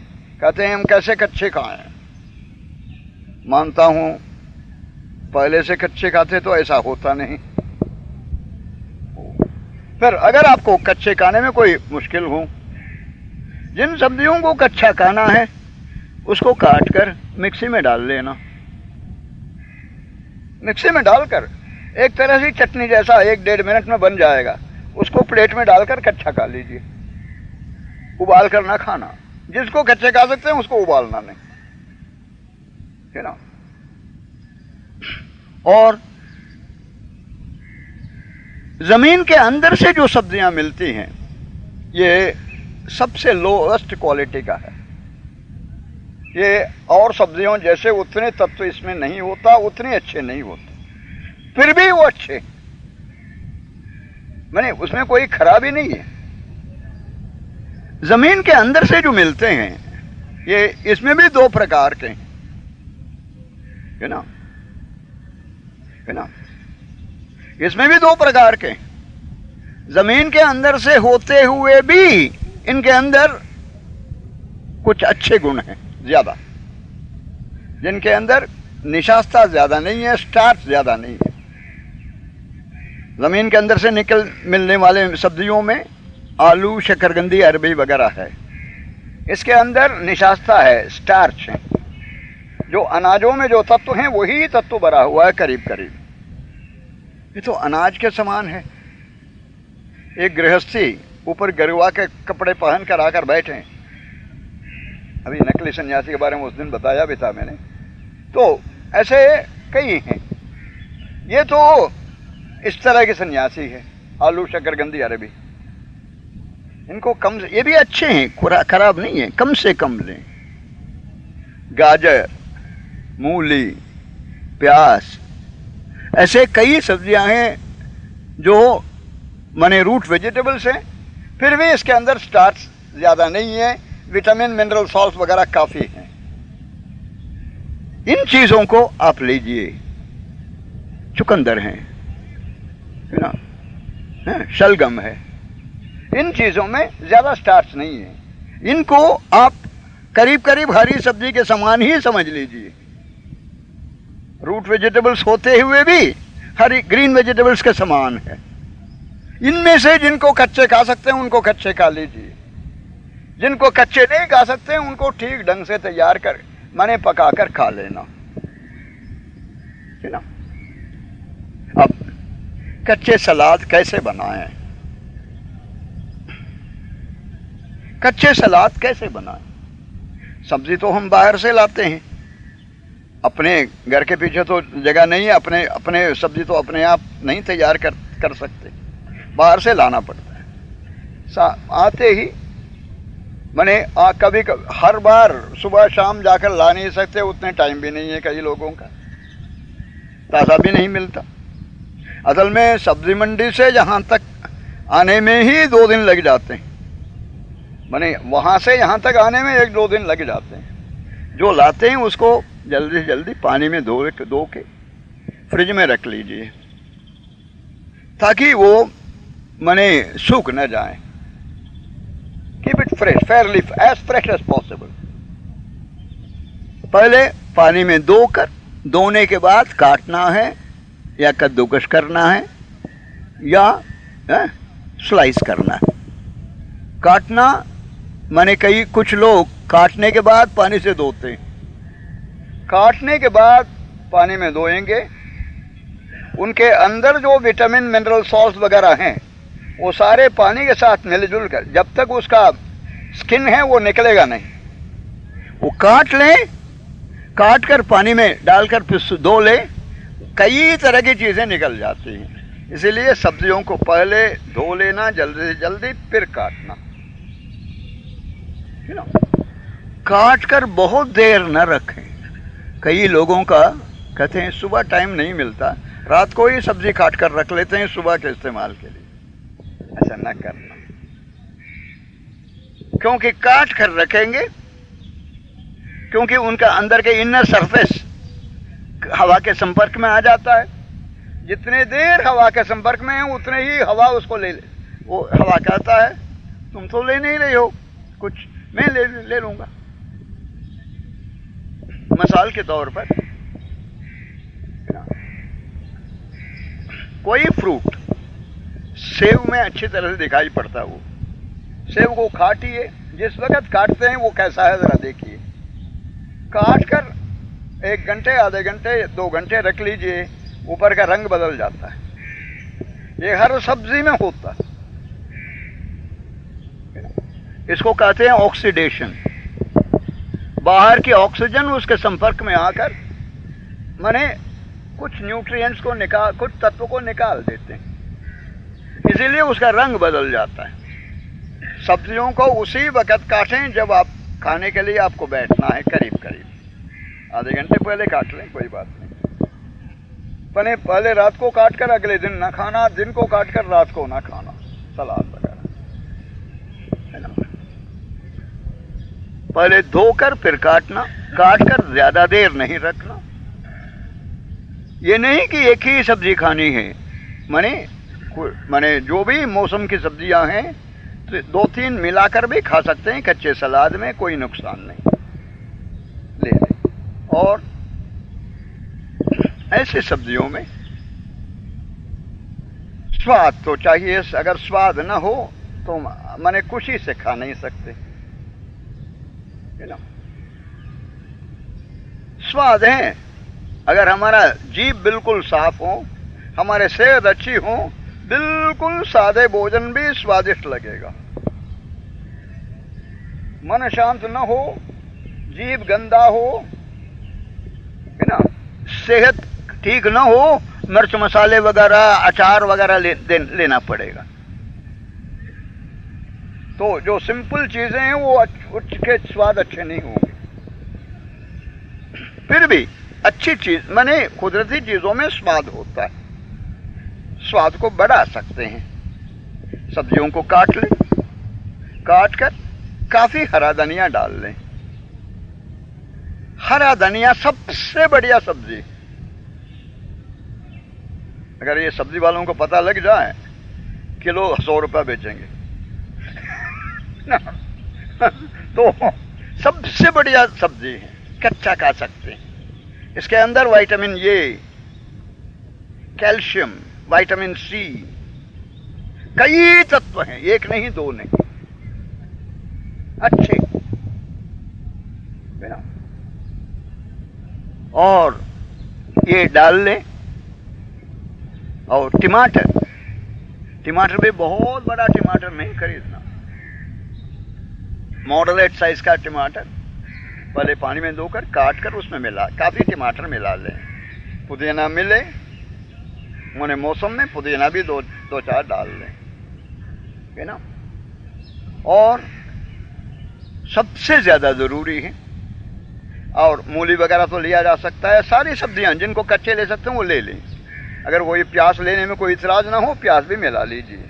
कहते हैं हम कैसे कच्चे खाएँ? मानता हूँ, पहले से कच्चे खाते तो ऐसा होता नहीं। फिर अगर आपको कच्चे खाने में कोई मुश्किल हो, जिन सब्जियों को कच्चा खाना है, उसको काट कर मिक्सी में डाल लेना। मिक्सी में डालकर एक तरह से चटनी जैसा एक डेढ़ मिनट में बन जाएगा। उसको प्लेट में डालकर कच्चा खा लीजिए। उबाल कर ना खाना। जिसको कच्चे खा सकते हैं, उसको उबालना नहीं। है ना? और ज़मीन के अंदर से जो सब्ज़ियाँ मिलती हैं, ये सबसे लोएस्ट क्वालिटी का है। ये और सब्जियों जैसे उतने तत्व इसमें नहीं होता, उतने अच्छे नहीं होते। फिर भी वो अच्छे मैंने उसमें कोई खराबी नहीं है। ज़मीन के अंदर से जो मिलते हैं, ये इसमें भी दो प्रकार के है। ना? है ना? इसमें भी दो प्रकार के ज़मीन के अंदर से होते हुए भी इनके अंदर कुछ अच्छे गुण हैं। ज़्यादा। जिनके अंदर निशास्ता ज़्यादा नहीं है, स्टार्च ज़्यादा नहीं है। ज़मीन के अंदर से निकल मिलने वाले सब्जियों में आलू शकरगंदी अरबी वगैरह है। इसके अंदर निशास्ता है, स्टार्च है। जो अनाजों में जो तत्व हैं, वही तत्व भरा हुआ है करीब करीब ये तो अनाज के समान है। एक गृहस्थी ऊपर गरुआ के कपड़े पहन कर आकर बैठे। अभी नकली सन्यासी के बारे में उस दिन बताया भी था मैंने। तो ऐसे कई हैं। ये तो इस तरह के सन्यासी है, आलू शकरगंदी अरबी। इनको कम से ये भी अच्छे हैं खराब नहीं है, कम से कम लें। गाजर, मूली, प्याज, ऐसे कई सब्ज़ियाँ हैं जो मने रूट वेजिटेबल्स हैं, फिर भी इसके अंदर स्टार्च ज़्यादा नहीं है विटामिन, मिनरल सॉल्ट वगैरह काफ़ी हैं। इन चीज़ों को आप लीजिए। चुकंदर हैं। है ना? शलगम है। इन चीज़ों में ज़्यादा स्टार्च नहीं है। इनको आप करीब करीब हरी सब्ज़ी के समान ही समझ लीजिए। रूट वेजिटेबल्स होते हुए भी हरी ग्रीन वेजिटेबल्स के समान है। इनमें से जिनको कच्चे खा सकते हैं, उनको कच्चे खा लीजिए। जिनको कच्चे नहीं खा सकते, उनको ठीक ढंग से तैयार कर, माने पकाकर खा लेना। है ना? अब कच्चे सलाद कैसे बनाएँ? कच्चे सलाद कैसे बनाएँ? सब्ज़ी तो हम बाहर से लाते हैं। अपने घर के पीछे तो जगह नहीं है, अपने अपने सब्ज़ी तो अपने आप नहीं तैयार कर कर सकते। बाहर से लाना पड़ता है। आते ही मैंने कभी हर बार सुबह शाम जाकर ला नहीं सकते, उतने टाइम भी नहीं है कई लोगों का। पैसा भी नहीं मिलता। असल में सब्ज़ी मंडी से यहाँ तक आने में ही दो दिन लग जाते हैं। मैंने वहाँ से यहाँ तक आने में एक दो दिन लग जाते हैं। जो लाते हैं उसको जल्दी से जल्दी पानी में धो धो के फ्रिज में रख लीजिए। ताकि वो मने सूख न जाए। Keep it fresh fairly as fresh as possible पहले पानी में धो कर धोने के बाद काटना है या कद्दूकश करना है या है, स्लाइस करना है। काटना मैंने कई कुछ लोग काटने के बाद पानी से धोते हैं। काटने के बाद पानी में धोएँगे उनके अंदर जो विटामिन मिनरल सॉल्ट वगैरह हैं वो सारे पानी के साथ मिलजुल कर, जब तक उसका स्किन है, वो निकलेगा नहीं। वो काट लें, काट कर पानी में डालकर फिर धो ले, कई तरह की चीज़ें निकल जाती हैं। इसीलिए सब्जियों को पहले धो लेना, जल्दी से जल्दी, फिर काटना। काट कर बहुत देर न रखें। कई लोगों का कहते हैं, सुबह टाइम नहीं मिलता। रात को ही सब्ज़ी काट कर रख लेते हैं सुबह के इस्तेमाल के लिए। ऐसा ना करना। क्योंकि काट कर रखेंगे, क्योंकि उनका अंदर के इनर सरफेस हवा के संपर्क में आ जाता है। जितने देर हवा के संपर्क में है, उतने ही हवा उसको ले ले, वो हवा कहता है, तुम तो ले नहीं रहे हो, कुछ मैं ले ले लूँगा। मिसाल के तौर पर, कोई फ्रूट सेव में अच्छी तरह से दिखाई पड़ता है वो। सेव को काटिए, जिस वक्त काटते हैं वो कैसा है जरा देखिए। काट कर एक घंटे, आधे घंटे, दो घंटे रख लीजिए, ऊपर का रंग बदल जाता है। ये हर सब्ज़ी में होता है। इसको कहते हैं ऑक्सीडेशन बाहर की ऑक्सीजन उसके संपर्क में आकर, माने कुछ न्यूट्रिएंट्स को निकाल, कुछ तत्व को निकाल देते हैं। इसीलिए उसका रंग बदल जाता है। सब्जियों को उसी वक्त काटें जब आप खाने के लिए आपको बैठना है करीब करीब आधे घंटे पहले काट लें, कोई बात नहीं। पने पहले रात को काट कर अगले दिन ना खाना, दिन को काट कर रात को ना खाना, सलाद वगैरह। है ना? पहले धोकर फिर काटना काट कर ज़्यादा देर नहीं रखना। ये नहीं कि एक ही सब्ज़ी खानी है। माने माने जो भी मौसम की सब्ज़ियाँ हैं तो दो तीन मिलाकर भी खा सकते हैं, कच्चे सलाद में कोई नुकसान नहीं। ले लें और ऐसे सब्जियों में स्वाद तो चाहिए, अगर स्वाद ना हो तो मैंने खुशी से खा नहीं सकते। ना स्वाद है। अगर हमारा जीप बिल्कुल साफ़ हो, हमारे सेहत अच्छी हो बिल्कुल सादे भोजन भी स्वादिष्ट लगेगा। मन शांत न हो जीव गंदा हो है ना? सेहत ठीक न हो मिर्च मसाले वगैरह अचार वगैरह ले, लेना पड़ेगा। तो जो सिंपल चीज़ें हैं वो उसके स्वाद अच्छे नहीं होंगे। फिर भी अच्छी चीज़ मैंने कुदरती चीज़ों में स्वाद होता है। स्वाद को बढ़ा सकते हैं। सब्जियों को काट लें, काट कर काफ़ी हरा धनिया डाल लें। हरा धनिया सबसे बढ़िया सब्ज़ी। अगर ये सब्ज़ी वालों को पता लग जाए, किलो सौ रुपया बेचेंगे। तो सबसे बढ़िया सब्ज़ी है, कच्चा खा सकते हैं। इसके अंदर vitamin A, calcium vitamin C. कई तत्व हैं, एक नहीं, दो नहीं। अच्छे। और ये डाल लें। और टमाटर। टमाटर भी बहुत बड़ा टमाटर नहीं खरीदना। मॉडरेट साइज़ का टमाटर, पहले पानी में धोकर काट कर उसमें मिला, काफ़ी टमाटर मिला लें। पुदीना मिले मैंने मौसम में पुदीना भी दो दो चार डाल लें है ना और सबसे ज़्यादा ज़रूरी है, और मूली वगैरह तो लिया जा सकता है, सारी सब्ज़ियाँ जिनको कच्चे ले सकते हैं, वो ले लें। अगर कोई प्याज लेने में कोई इतराज ना हो प्याज भी मिला लीजिए।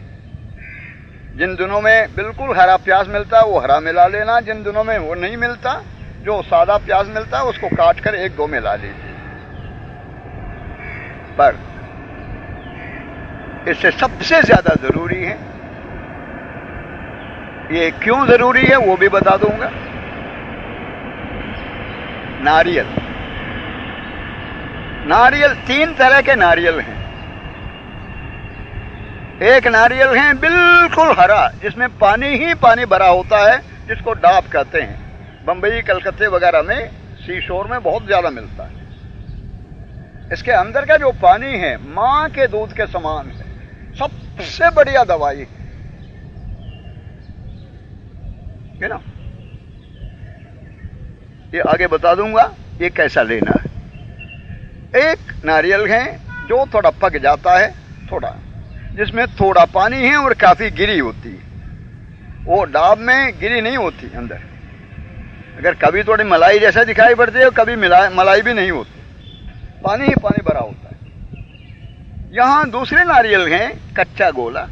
जिन दिनों में बिल्कुल हरा प्याज मिलता है वो हरा मिला लेना। जिन दिनों में वो नहीं मिलता, जो सादा प्याज मिलता है उसको काट कर एक दो मिला लीजिए। पर इससे सबसे ज़्यादा ज़रूरी है। ये क्यों ज़रूरी है, वो भी बता दूँगा। नारियल। नारियल, तीन तरह के नारियल हैं। एक नारियल है बिल्कुल हरा, जिसमें पानी ही पानी भरा होता है, जिसको डाब कहते हैं। बंबई, कलकत्ते वगैरह में, सीशोर में बहुत ज़्यादा मिलता है। इसके अंदर का जो पानी है, माँ के दूध के समान है। सबसे बढ़िया दवाई है। ना? ये आगे बता दूँगा, ये कैसा लेना है। एक नारियल है जो थोड़ा पक जाता है, थोड़ा, जिसमें थोड़ा पानी है और काफ़ी गिरी होती है। वो डाब में गिरी नहीं होती अंदर। अगर कभी थोड़ी मलाई जैसा दिखाई पड़ती है, कभी मलाई भी नहीं होती। पानी ही पानी भरा होता यहाँ दूसरे नारियल हैं, कच्चा गोला,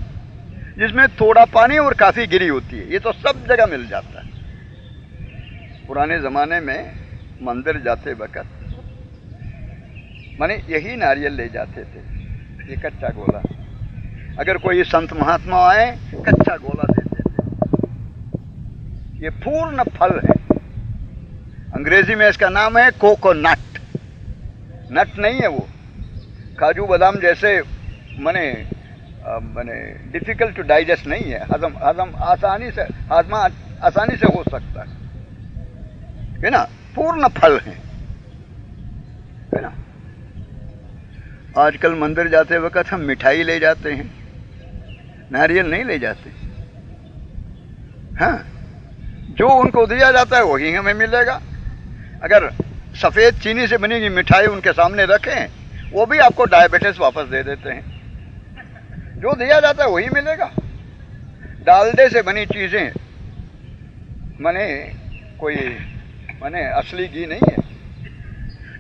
जिसमें थोड़ा पानी और काफ़ी गिरी होती है। ये तो सब जगह मिल जाता है। पुराने जमाने में मंदिर जाते वक्त, माने यही नारियल ले जाते थे, ये कच्चा गोला। अगर कोई संत महात्मा आए, कच्चा गोला देते थे। ये पूर्ण फल है। अंग्रेज़ी में इसका नाम है कोकोनट। नट नहीं है वो। काजू बादाम जैसे मने मने डिफ़िकल्ट टू डाइजेस्ट नहीं है। हजम हजम आसानी से, हाजमा आसानी से हो सकता है। है ना? पूर्ण फल है। है ना? आजकल मंदिर जाते वक्त हम मिठाई ले जाते हैं। नारियल नहीं ले जाते। हाँ? जो उनको दिया जाता है वही हमें मिलेगा। अगर सफ़ेद चीनी से बनी हुई मिठाई उनके सामने रखें वो भी आपको डायबिटीज़ वापस दे देते हैं। जो दिया जाता है वही मिलेगा। डालडे से बनी चीज़ें, मने कोई, मैंने असली घी नहीं है।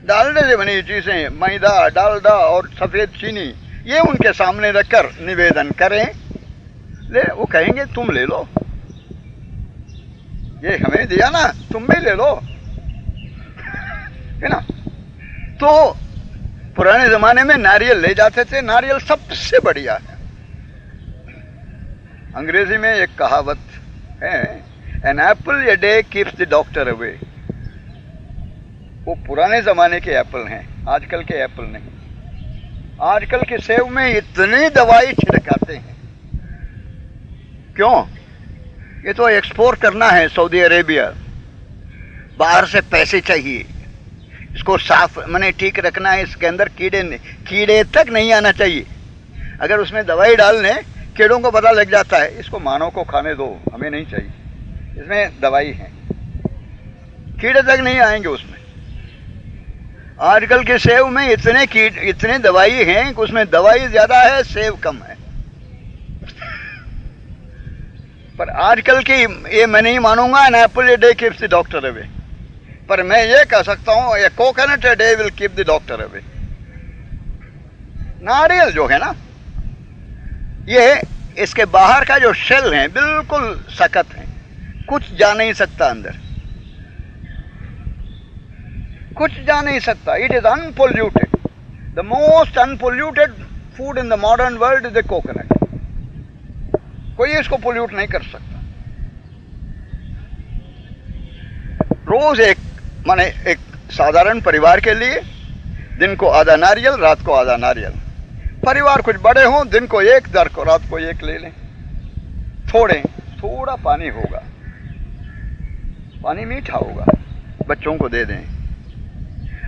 डालडे से बनी चीज़ें, मैदा, डालडा और सफ़ेद चीनी, ये उनके सामने रखकर निवेदन करें। ले, वो कहेंगे, तुम ले लो। ये हमें दिया ना, तुम भी ले लो। है ना? तो पुराने जमाने में नारियल ले जाते थे। नारियल सबसे बढ़िया है। अंग्रेज़ी में एक कहावत है an apple a day keeps the doctor away वो पुराने जमाने के एप्पल हैं, आजकल के एप्पल नहीं। आजकल के सेब में इतनी दवाई छिड़काते हैं। क्यों? ये तो एक्सपोर्ट करना है सऊदी अरेबिया। बाहर से पैसे चाहिए। इसको साफ़, मैंने ठीक रखना है, इसके अंदर कीड़े कीड़े तक नहीं आना चाहिए। अगर उसमें दवाई डालने, कीड़ों को पता लग जाता है, इसको मानव को खाने दो, हमें नहीं चाहिए। इसमें दवाई है। कीड़े तक नहीं आएँगे उसमें। आजकल के सेव में इतने कीट, इतने दवाई हैं कि उसमें दवाई ज़्यादा है सेव कम है। पर आजकल की, ये मैं नहीं मानूँगा an apple day the doctor away पर मैं ये कह सकता हूँ, ये coconut day will keep the doctor away नारियल जो है ना, ये इसके बाहर का जो शेल है, बिल्कुल सख्त है। कुछ जा नहीं सकता अंदर। कुछ जा नहीं सकता। It is unpolluted the most unpolluted food in the modern world is the coconut कोई इसको पोल्यूट नहीं कर सकता। रोज एक माने एक साधारण परिवार के लिए दिन को आधा नारियल, रात को आधा नारियल। परिवार कुछ बड़े हों, दिन को एक, दर को रात को एक ले लें। थोड़े, थोड़ा पानी होगा। पानी मीठा होगा। बच्चों को दे दें।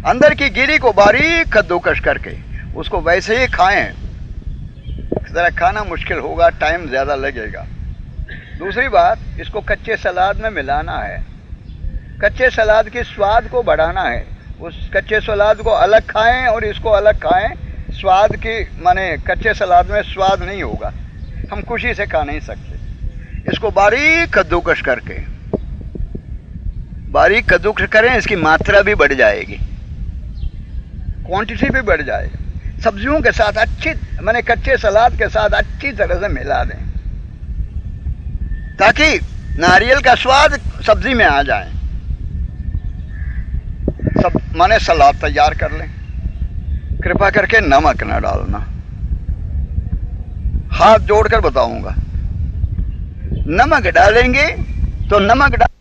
अंदर की गिरी को बारीक कद्दूकश करके, उसको वैसे ही खाएँ। जरा खाना मुश्किल होगा, टाइम ज़्यादा लगेगा। दूसरी बात, इसको कच्चे सलाद में मिलाना है। कच्चे सलाद के स्वाद को बढ़ाना है। उस कच्चे सलाद को अलग खाएँ और इसको अलग खाएँ। स्वाद की, माने कच्चे सलाद में स्वाद नहीं होगा। हम खुशी से खा नहीं सकते। इसको बारीक कद्दूकश करके, बारीक कद्दूकश करें, इसकी मात्रा भी बढ़ जाएगी। क्वांटिटी भी बढ़ जाएगी सब्जियों के साथ अच्छी, मैंने कच्चे सलाद के साथ अच्छी तरह से मिला दें। ताकि नारियल का स्वाद सब्ज़ी में आ जाए। सब माने सलाद तैयार कर लें। कृपा करके नमक ना डालना। हाथ जोड़कर बताऊँगा। नमक डालेंगे तो नमक डाल